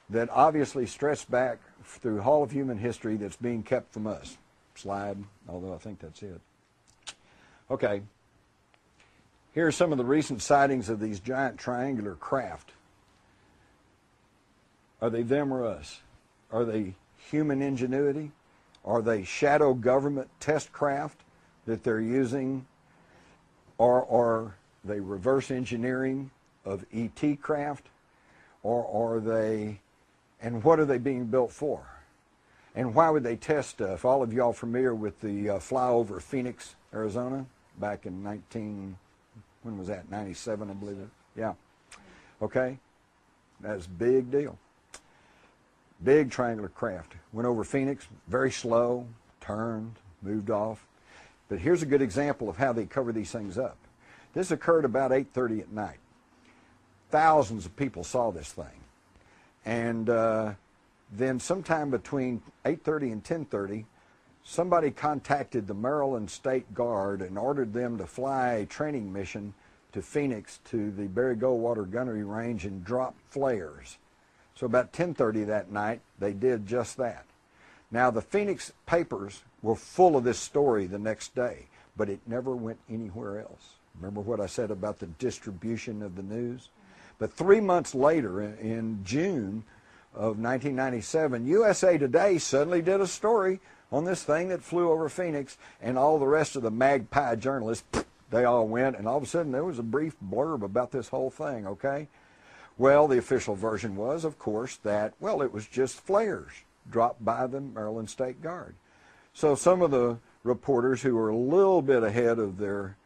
that obviously stretched back through all of human history that's being kept from us. Slide, although I think that's it. Okay. Here are some of the recent sightings of these giant triangular craft. Are they them or us? Are they human ingenuity? Are they shadow government test craft that they're using? Or are they reverse engineering of ET craft? Or are they, and what are they being built for? And why would they test stuff? All of y'all familiar with the uh, flyover Phoenix, Arizona, back in 19, when was that, 97, I believe it? Yeah. Okay? That's big deal. Big triangular craft. Went over Phoenix, very slow, turned, moved off. But here's a good example of how they cover these things up. This occurred about 8.30 at night. Thousands of people saw this thing. And uh, then sometime between 8.30 and 10.30, somebody contacted the Maryland State Guard and ordered them to fly a training mission to Phoenix to the Barry Goldwater Gunnery Range and drop flares. So about 10:30 that night, they did just that. Now the Phoenix papers were full of this story the next day, but it never went anywhere else. Remember what I said about the distribution of the news? But three months later, in June of 1997, USA Today suddenly did a story on this thing that flew over Phoenix, and all the rest of the magpie journalists, <laughs> they all went, and all of a sudden there was a brief blurb about this whole thing, okay? Well, the official version was, of course, that, well, it was just flares dropped by the Maryland State Guard. So some of the reporters who were a little bit ahead of their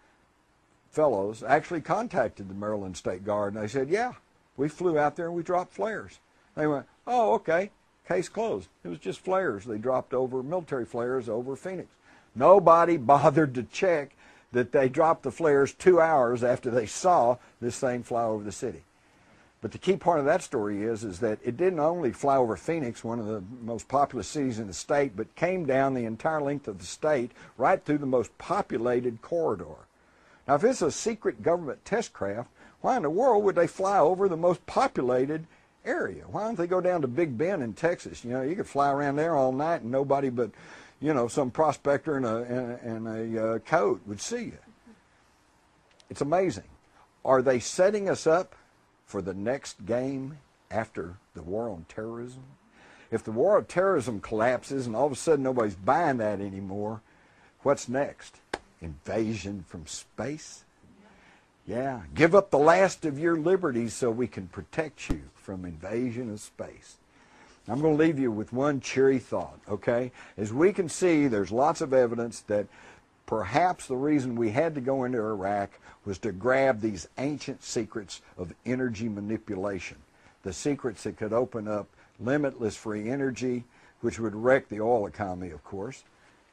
fellows actually contacted the Maryland State Guard and they said, yeah, we flew out there and we dropped flares. They went, oh, okay, case closed. It was just flares. They dropped over, military flares over Phoenix. Nobody <laughs> bothered to check that they dropped the flares two hours after they saw this thing fly over the city. But the key part of that story is, is that it didn't only fly over Phoenix, one of the most populous cities in the state, but came down the entire length of the state, right through the most populated corridor. Now, if it's a secret government test craft, why in the world would they fly over the most populated area? Why don't they go down to Big Bend in Texas? You know, you could fly around there all night and nobody but, you know, some prospector in a, in a, in a uh, coat would see you. It's amazing. Are they setting us up for the next game after the war on terrorism? If the war on terrorism collapses and all of a sudden nobody's buying that anymore, what's next? Invasion from space? Yeah, give up the last of your liberties so we can protect you from invasion of space. I'm going to leave you with one cheery thought, okay? As we can see, there's lots of evidence that perhaps the reason we had to go into Iraq was to grab these ancient secrets of energy manipulation, the secrets that could open up limitless free energy, which would wreck the oil economy, of course,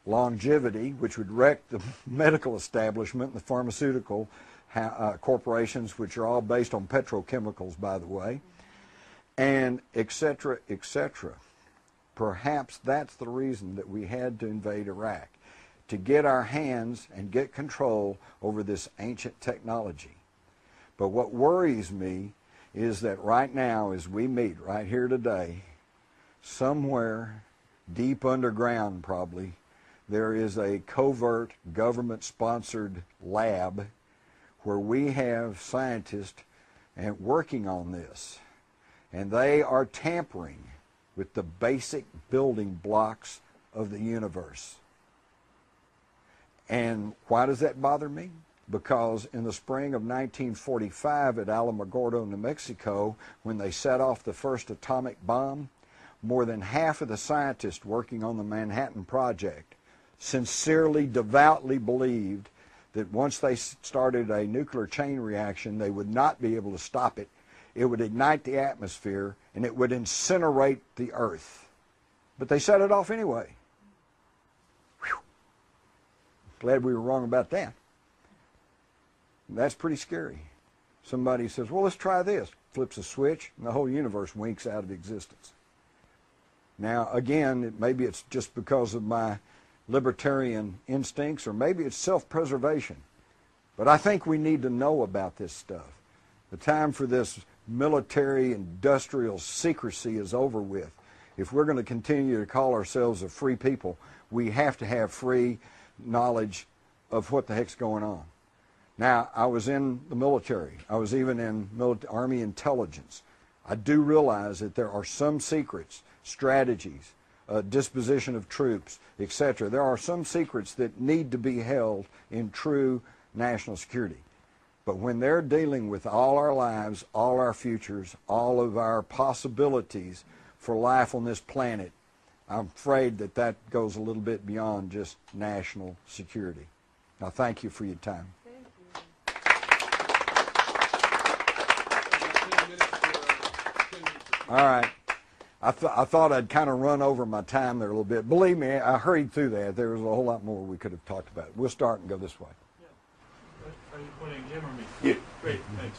longevity, which would wreck the <laughs> medical establishment and the pharmaceutical uh, corporations, which are all based on petrochemicals, by the way, and etc., etc. Perhaps that's the reason that we had to invade Iraq to get our hands and get control over this ancient technology. But what worries me is that right now, as we meet right here today, somewhere deep underground probably, there is a covert government sponsored lab where we have scientists and working on this. And they are tampering with the basic building blocks of the universe. And why does that bother me? Because in the spring of 1945 at Alamogordo, New Mexico, when they set off the first atomic bomb, more than half of the scientists working on the Manhattan Project sincerely, devoutly believed that once they started a nuclear chain reaction, they would not be able to stop it. It would ignite the atmosphere and it would incinerate the earth. But they set it off anyway. Whew. Glad we were wrong about that. That's pretty scary. Somebody says, well, let's try this. Flips a switch, and the whole universe winks out of existence. Now, again, maybe it's just because of my libertarian instincts, or maybe it's self preservation. But I think we need to know about this stuff. The time for this military industrial secrecy is over with. If we're going to continue to call ourselves a free people, we have to have free knowledge of what the heck's going on. Now, I was in the military. I was even in Army intelligence. I do realize that there are some secrets, strategies, uh, disposition of troops, etc. There are some secrets that need to be held in true national security. But when they're dealing with all our lives, all our futures, all of our possibilities for life on this planet, I'm afraid that that goes a little bit beyond just national security. Now, thank you for your time. All right. I, th- I thought I'd kind of run over my time there a little bit. Believe me, I hurried through that. There was a whole lot more we could have talked about. We'll start and go this way. Yeah. Are you pointing him or me? Yeah. Great, thanks.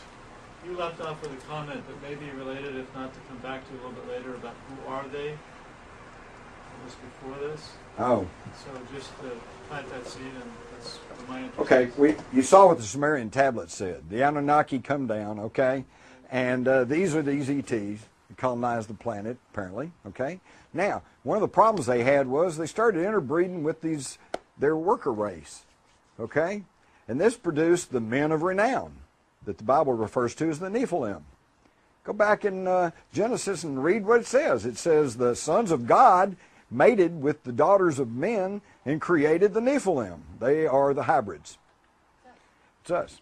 You left off with a comment that may be related, if not to come back to a little bit later, about who are they? Just before this. Oh. So just to plant that seed and that's my interest. Okay, we, you saw what the Sumerian tablet said. The Anunnaki come down, okay? And uh, these are these ETs colonized the planet, apparently. Okay. Now, one of the problems they had was they started interbreeding with these their worker race. Okay, and this produced the men of renown that the Bible refers to as the Nephilim. Go back in uh, Genesis and read what it says. It says the sons of God mated with the daughters of men and created the Nephilim. They are the hybrids. It's us.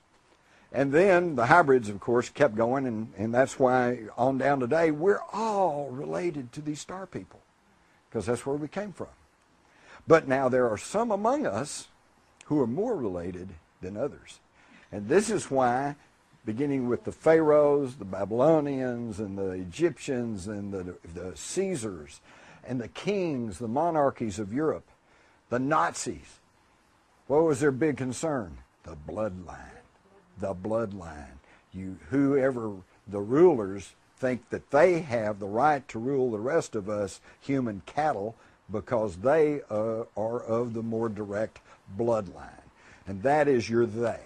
And then the hybrids, of course, kept going, and, and that's why on down today, we're all related to these star people, because that's where we came from. But now there are some among us who are more related than others. And this is why, beginning with the Pharaohs, the Babylonians, and the Egyptians, and the, the Caesars, and the kings, the monarchies of Europe, the Nazis, what was their big concern? The bloodline the bloodline. You, whoever the rulers think that they have the right to rule the rest of us human cattle because they uh, are of the more direct bloodline. And that is your they.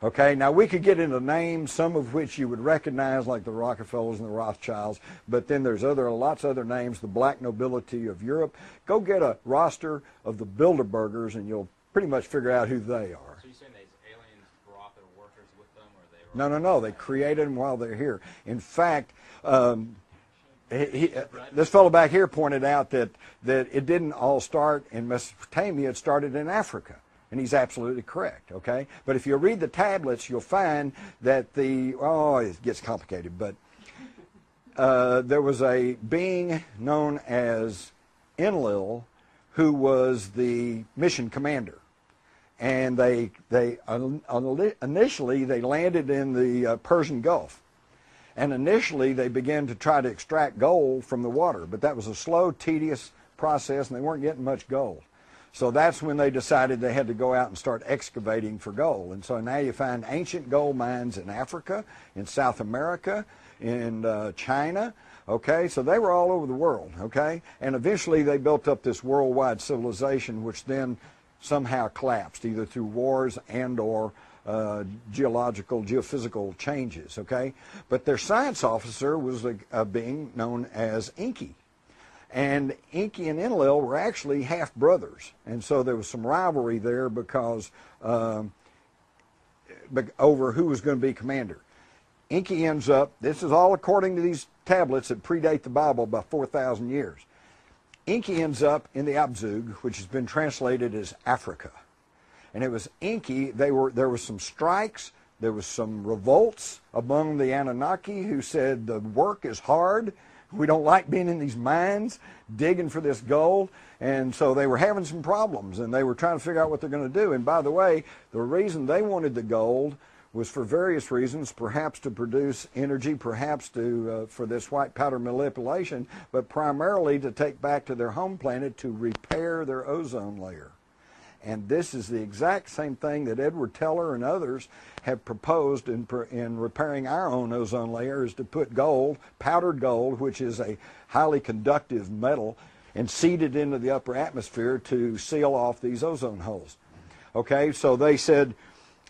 Okay, now we could get into names, some of which you would recognize, like the Rockefellers and the Rothschilds, but then there's other lots of other names, the black nobility of Europe. Go get a roster of the Bilderbergers, and you'll pretty much figure out who they are. No, no, no. They created them while they're here. In fact, um, he, uh, this fellow back here pointed out that, that it didn't all start in Mesopotamia, it started in Africa. And he's absolutely correct, okay? But if you read the tablets, you'll find that the, oh, it gets complicated, but uh, there was a being known as Enlil who was the mission commander and they they initially they landed in the uh, Persian Gulf, and initially they began to try to extract gold from the water, but that was a slow, tedious process, and they weren't getting much gold. So that's when they decided they had to go out and start excavating for gold. And so now you find ancient gold mines in Africa, in South America, in uh, China. Okay, so they were all over the world. Okay, and eventually they built up this worldwide civilization, which then somehow collapsed, either through wars and or uh, geological, geophysical changes, okay? But their science officer was a, a being known as Enki. And Enki and Enlil were actually half brothers. And so there was some rivalry there because um, over who was going to be commander. Enki ends up, this is all according to these tablets that predate the Bible by 4,000 years. Enki ends up in the Abzu, which has been translated as Africa. And it was Enki, they were, there was some strikes, there was some revolts among the Anunnaki who said the work is hard. We don't like being in these mines digging for this gold. And so they were having some problems and they were trying to figure out what they're going to do. And by the way, the reason they wanted the gold was for various reasons, perhaps to produce energy, perhaps to uh, for this white powder manipulation, but primarily to take back to their home planet to repair their ozone layer. And this is the exact same thing that Edward Teller and others have proposed in, in repairing our own ozone layer is to put gold, powdered gold, which is a highly conductive metal, and seed it into the upper atmosphere to seal off these ozone holes. Okay, so they said,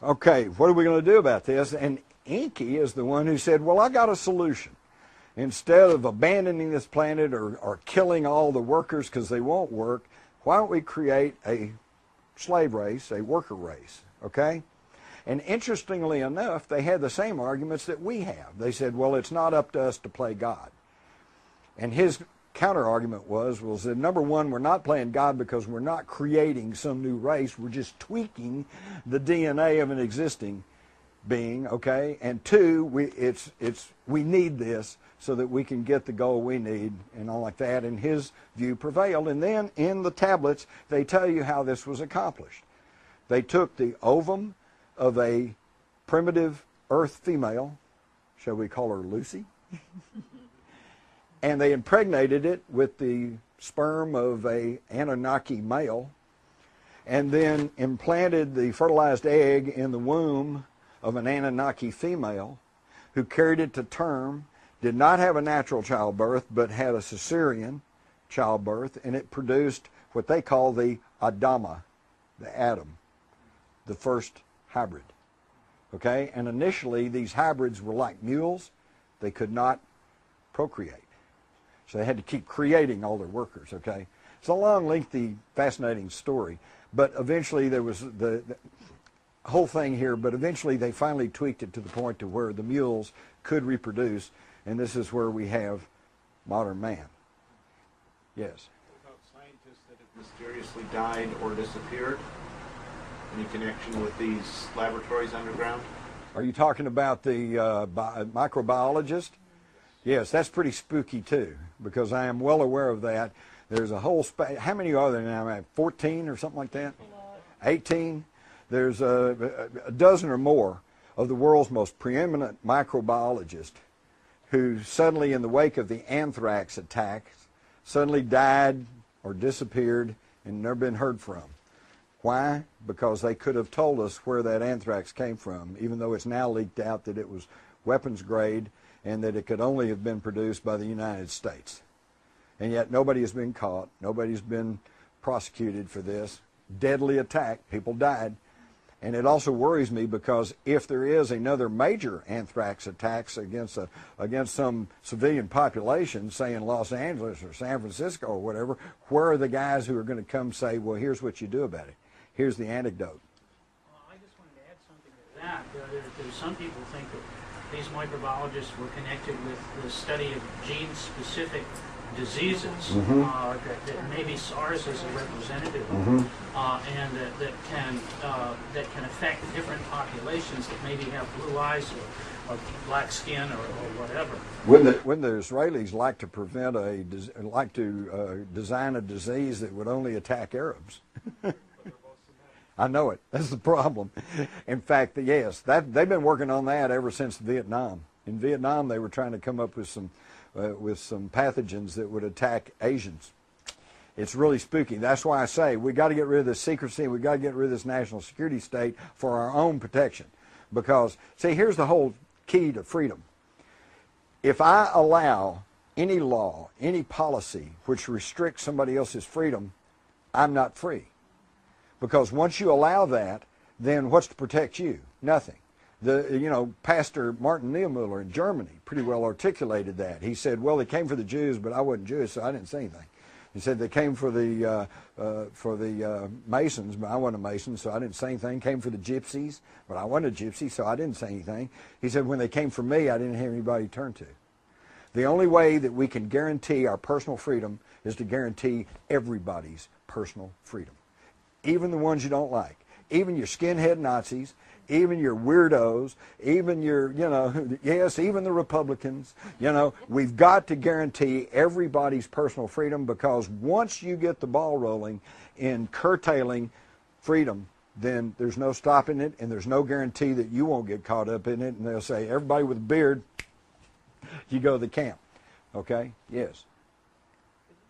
okay, what are we going to do about this? And Enki is the one who said, well, I got a solution. Instead of abandoning this planet or, or killing all the workers because they won't work, why don't we create a slave race, a worker race, okay? And interestingly enough, they had the same arguments that we have. They said, well, it's not up to us to play God. And his counter argument was, was that number one, we're not playing God because we're not creating some new race. We're just tweaking the DNA of an existing being, okay? And two, we, it's, it's, we need this so that we can get the goal we need and all like that. And his view prevailed. And then in the tablets, they tell you how this was accomplished. They took the ovum of a primitive earth female, shall we call her Lucy? <laughs> and they impregnated it with the sperm of a Anunnaki male, and then implanted the fertilized egg in the womb of an Anunnaki female, who carried it to term, did not have a natural childbirth, but had a cesarean childbirth, and it produced what they call the Adama, the Adam, the first hybrid. Okay? And initially, these hybrids were like mules. They could not procreate. So they had to keep creating all their workers, okay? It's a long, lengthy, fascinating story. But eventually there was the, the whole thing here, but eventually they finally tweaked it to the point to where the mules could reproduce, and this is where we have modern man. Yes? What about scientists that have mysteriously died or disappeared? Any connection with these laboratories underground? Are you talking about the uh, bi- microbiologist? Yes, that's pretty spooky too, because I am well aware of that. There's a whole spa- how many are there now? 14 or something like that? 18. There's a, a dozen or more of the world's most preeminent microbiologists who suddenly, in the wake of the anthrax attacks, suddenly died or disappeared and never been heard from. Why? Because they could have told us where that anthrax came from, even though it's now leaked out that it was weapons grade and that it could only have been produced by the United States. And yet nobody has been caught. Nobody's been prosecuted for this. Deadly attack. People died. And it also worries me because if there is another major anthrax attacks against a, against some civilian population, say in Los Angeles or San Francisco or whatever, where are the guys who are going to come say, well, here's what you do about it? Here's the antidote. Well, I just wanted to add something to that. There, there's some people think that these microbiologists were connected with the study of gene-specific diseases, Mhm. uh, that, that maybe SARS is a representative of, Mhm. uh, and that, that can uh, that can affect different populations that maybe have blue eyes or, or black skin or, or whatever. When the, when the Israelis like to prevent a, like to uh, design a disease that would only attack Arabs. <laughs> I know it. <laughs> That's the problem. In fact, yes, that they've been working on that ever since Vietnam. In Vietnam, they were trying to come up with some uh, with some pathogens that would attack Asians. It's really spooky. That's why I say we got to get rid of this secrecy. We got to get rid of this national security state for our own protection. Because see, here's the whole key to freedom. If I allow any law, any policy which restricts somebody else's freedom, I'm not free. Because once you allow that, then what's to protect you? Nothing. The, you know, Pastor Martin Niemöller in Germany pretty well articulated that. He said, well, they came for the Jews, but I wasn't Jewish, so I didn't say anything. He said they came for the uh, uh, for the uh, Masons, but I wasn't a Mason, so I didn't say anything. Came for the Gypsies, but I wasn't a Gypsy, so I didn't say anything. He said when they came for me, I didn't have anybody to turn to. The only way that we can guarantee our personal freedom is to guarantee everybody's personal freedom, even the ones you don't like, even your skinhead Nazis, even your weirdos, even your, you know, <laughs> yes, even the Republicans. You know, we've got to guarantee everybody's personal freedom because once you get the ball rolling in curtailing freedom, then there's no stopping it and there's no guarantee that you won't get caught up in it. And they'll say, everybody with a beard, <laughs> you go to the camp. Okay? Yes.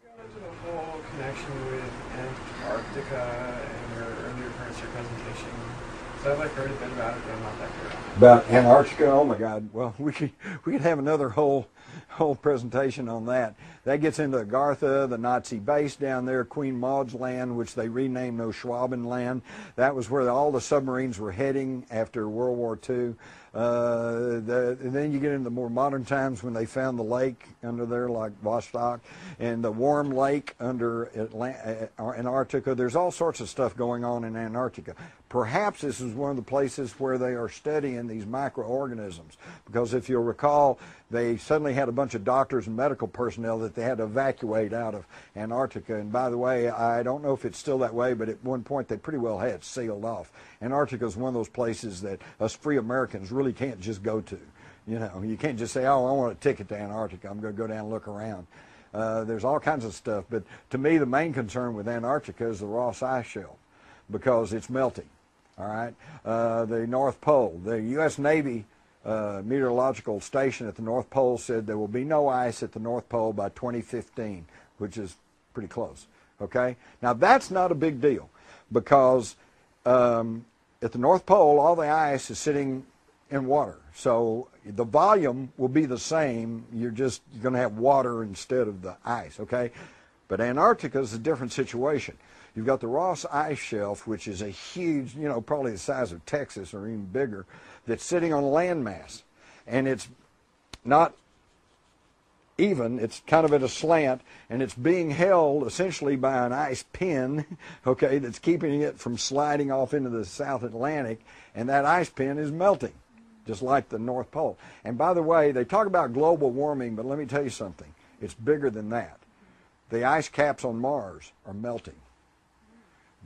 You into the whole connection with Antarctica in your earlier parts of your presentation? So I've heard a bit about it, but I'm not that. About Antarctica, oh my God! Well, <laughs> we could we could have another whole whole presentation on that. That gets into Agartha, the Nazi base down there, Queen Maud's land, which they renamed Neuschwaben land. That was where all the submarines were heading after World War II. Uh, the, and then you get into the more modern times when they found the lake under there, like Vostok, and the warm lake under Atlant- uh, Antarctica. There's all sorts of stuff going on in Antarctica. Perhaps this is one of the places where they are studying these microorganisms, because if you'll recall, they suddenly had a bunch of doctors and medical personnel that they had to evacuate out of Antarctica. And by the way, I don't know if it's still that way, but at one point they pretty well had sealed off. Antarctica is one of those places that us free Americans really can't just go to. You know, you can't just say, oh, I want a ticket to Antarctica. I'm going to go down and look around. Uh, there's all kinds of stuff. But to me, the main concern with Antarctica is the Ross Ice Shelf because it's melting. All right. Uh, the North Pole. The U.S. Navy uh, meteorological station at the North Pole said there will be no ice at the North Pole by 2015, which is pretty close. Okay? Now, that's not a big deal because um, at the North Pole, all the ice is sitting in water. So the volume will be the same. You're just going to have water instead of the ice, okay? But Antarctica is a different situation. You've got the Ross Ice Shelf, which is a huge, you know, probably the size of Texas or even bigger, that's sitting on a landmass. And it's not even, it's kind of at a slant, and it's being held essentially by an ice pin, <laughs> okay, that's keeping it from sliding off into the South Atlantic, and that ice pin is melting, just like the North Pole. And by the way, they talk about global warming, but let me tell you something. It's bigger than that. The ice caps on Mars are melting.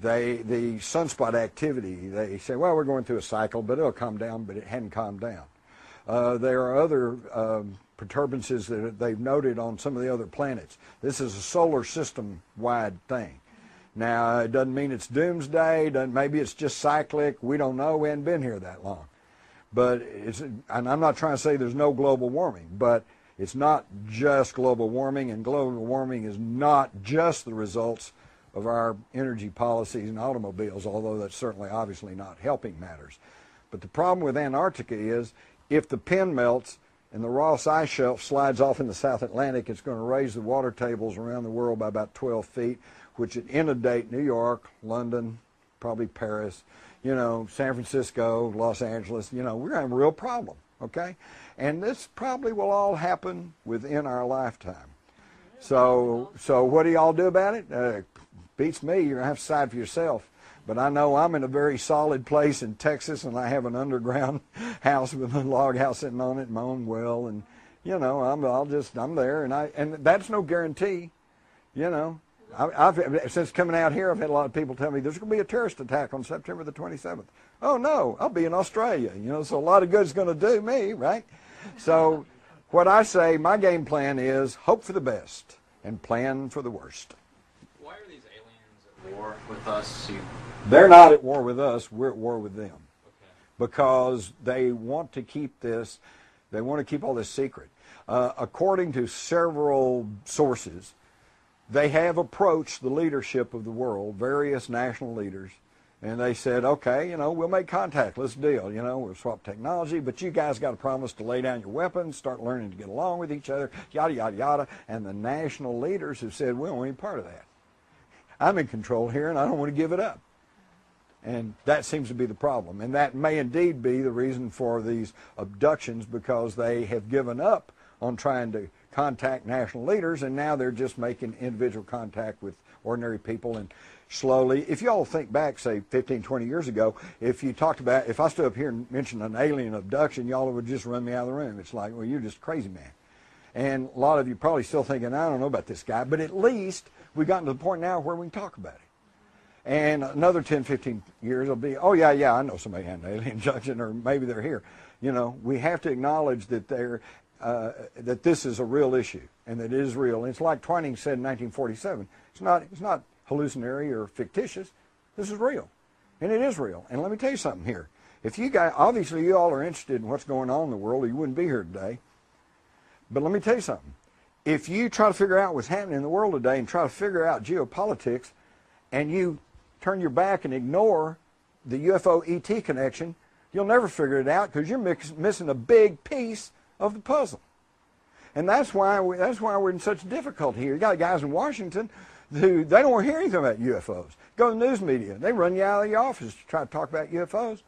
They, the sunspot activity, they say, well, we're going through a cycle, but it'll calm down, but it hadn't calmed down. Uh, there are other um, perturbances that they've noted on some of the other planets. This is a solar system wide thing. Now, it doesn't mean it's doomsday. Doesn't, maybe it's just cyclic. We don't know. We haven't been here that long. But it's, and I'm not trying to say there's no global warming, but it's not just global warming, and global warming is not just the results of our energy policies and automobiles, although that's certainly obviously not helping matters. But the problem with Antarctica is if the pin melts and the Ross Ice Shelf slides off in the South Atlantic, it's going to raise the water tables around the world by about 12 feet, which would inundate New York, London, probably Paris, you know, San Francisco, Los Angeles. You know, we're going to have a real problem, okay? And this probably will all happen within our lifetime. So, so what do y'all do about it? Uh, beats me. To have to decide for yourself. But I know I'm in a very solid place in Texas, and I have an underground <laughs> house with a log house sitting on it, my own well, and you know, I'm I'll just I'm there, and I and that's no guarantee, you know. I, I've since coming out here, I've had a lot of people tell me there's going to be a terrorist attack on September the 27th. Oh no, I'll be in Australia, you know. So a lot of good's going to do me, right? So, <laughs> what I say, my game plan is hope for the best and plan for the worst. Why are these aliens at war with us? You, They're not at war with us, we're at war with them. okay. Because they want to keep this, they want to keep all this secret. Uh, according to several sources, they have approached the leadership of the world, various national leaders, and they said, okay, you know, we'll make contact. Let's deal. You know, we'll swap technology, but you guys got to promise to lay down your weapons, start learning to get along with each other, yada, yada, yada. And the national leaders have said, we don't want any part of that. I'm in control here, and I don't want to give it up. And that seems to be the problem. And that may indeed be the reason for these abductions because they have given up on trying to contact national leaders, and now they're just making individual contact with ordinary people and slowly. If you all think back, say 15, 20 years ago, if you talked about, if I stood up here and mentioned an alien abduction, y'all would just run me out of the room. It's like, well, you're just crazy man. And a lot of you probably still thinking, I don't know about this guy, but at least we've gotten to the point now where we can talk about it. And another 10, 15 years will be, oh, yeah, yeah, I know somebody had an alien <laughs> abduction, or maybe they're here. You know, we have to acknowledge that they're, uh, that this is a real issue and that it is real. And it's like Twining said in 1947. It's not, it's not hallucinatory or fictitious. This is real. And it is real. And let me tell you something here. If you guys, obviously you all are interested in what's going on in the world or you wouldn't be here today. But let me tell you something. If you try to figure out what's happening in the world today and try to figure out geopolitics and you turn your back and ignore the UFO ET connection, you'll never figure it out because you're mix, missing a big piece of the puzzle. And that's why we, that's why we're in such difficulty here. You got guys in Washington who they don't want to hear anything about UFOs. Go to the news media. They run you out of the office to try to talk about UFOs.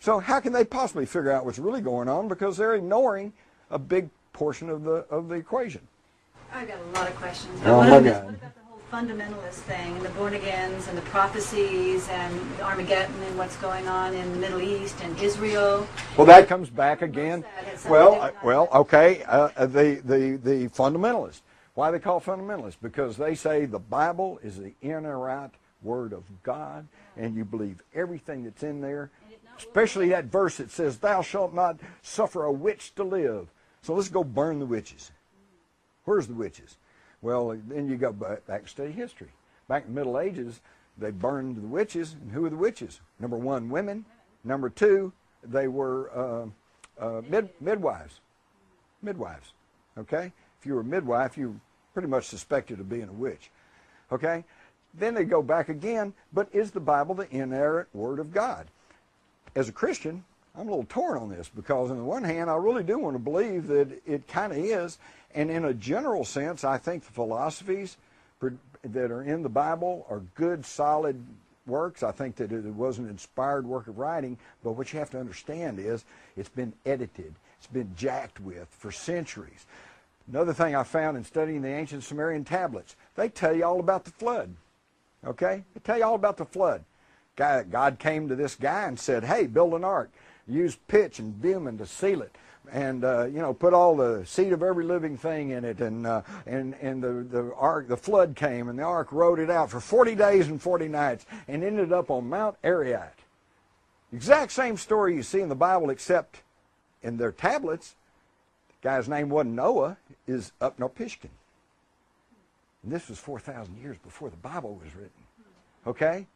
So how can they possibly figure out what's really going on because they're ignoring a big portion of the of the equation? I got a lot of questions. Oh, my God. what about the whole fundamentalist thing, and the born agains, and the prophecies, and Armageddon, and what's going on in the Middle East and Israel? Well, that comes back again. That has something Well, uh, well, okay. Uh, uh, the the the fundamentalists. Why they call fundamentalists? Because they say the Bible is the inerrant word of God, and you believe everything that's in there, especially that verse that says, "Thou shalt not suffer a witch to live." So let's go burn the witches. Where's the witches? Well, then you go back, and study history. Back in the Middle Ages, they burned the witches, and who were the witches? Number one, women. Number two, they were uh, uh, mid, midwives. Midwives. Okay? If you were a midwife, you pretty much suspected of being a witch. Okay? Then they go back again, but is the Bible the inerrant Word of God? As a Christian, I'm a little torn on this because, on the one hand, I really do want to believe that it kind of is. And in a general sense, I think the philosophies that are in the Bible are good, solid works. I think that it was an inspired work of writing. But what you have to understand is it's been edited, it's been jacked with for centuries. Another thing I found in studying the ancient Sumerian tablets, they tell you all about the flood. Okay? They tell you all about the flood. God came to this guy and said, hey, build an ark. Use pitch and bitumen to seal it. And, uh, you know, put all the seed of every living thing in it. And, uh, and, and the, the ark, the flood came and the ark rode it out for 40 days and 40 nights and ended up on Mount Ararat. Exact same story you see in the Bible, except in their tablets, the guy's name wasn't Noah, is Utnapishtim. And this was 4,000 years before the Bible was written. Okay?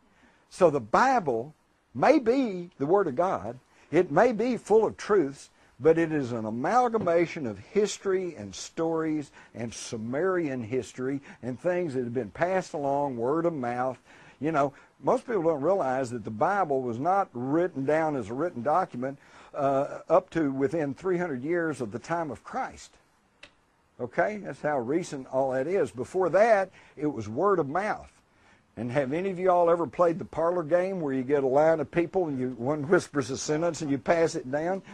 So the Bible may be the Word of God, it may be full of truths, but it is an amalgamation of history and stories and Sumerian history and things that have been passed along word of mouth. You know, most people don't realize that the Bible was not written down as a written document uh, up to within 300 years of the time of Christ. Okay? That's how recent all that is. Before that, it was word of mouth. And have any of you all ever played the parlor game where you get a line of people and you one whispers a sentence and you pass it down? <laughs>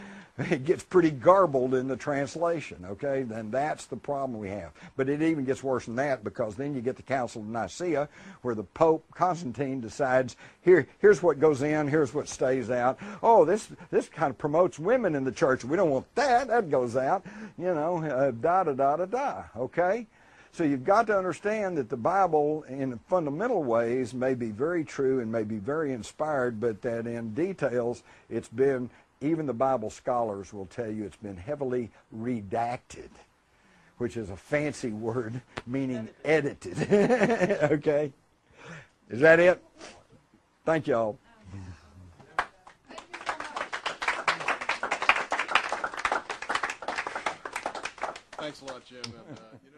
It gets pretty garbled in the translation, okay? Then that's the problem we have. But it even gets worse than that because then you get the Council of Nicaea where the Pope Constantine decides here here's what goes in, here's what stays out. Oh, this this kind of promotes women in the church. We don't want that. That goes out. You know, uh, da da da da da, okay? So you've got to understand that the Bible, in fundamental ways, may be very true and may be very inspired, but that in details, it's been, even the Bible scholars will tell you it's been heavily redacted, which is a fancy word meaning edited. <laughs> okay? Is that it? Thank y'all. Thanks a lot, Jim. And, uh, you know,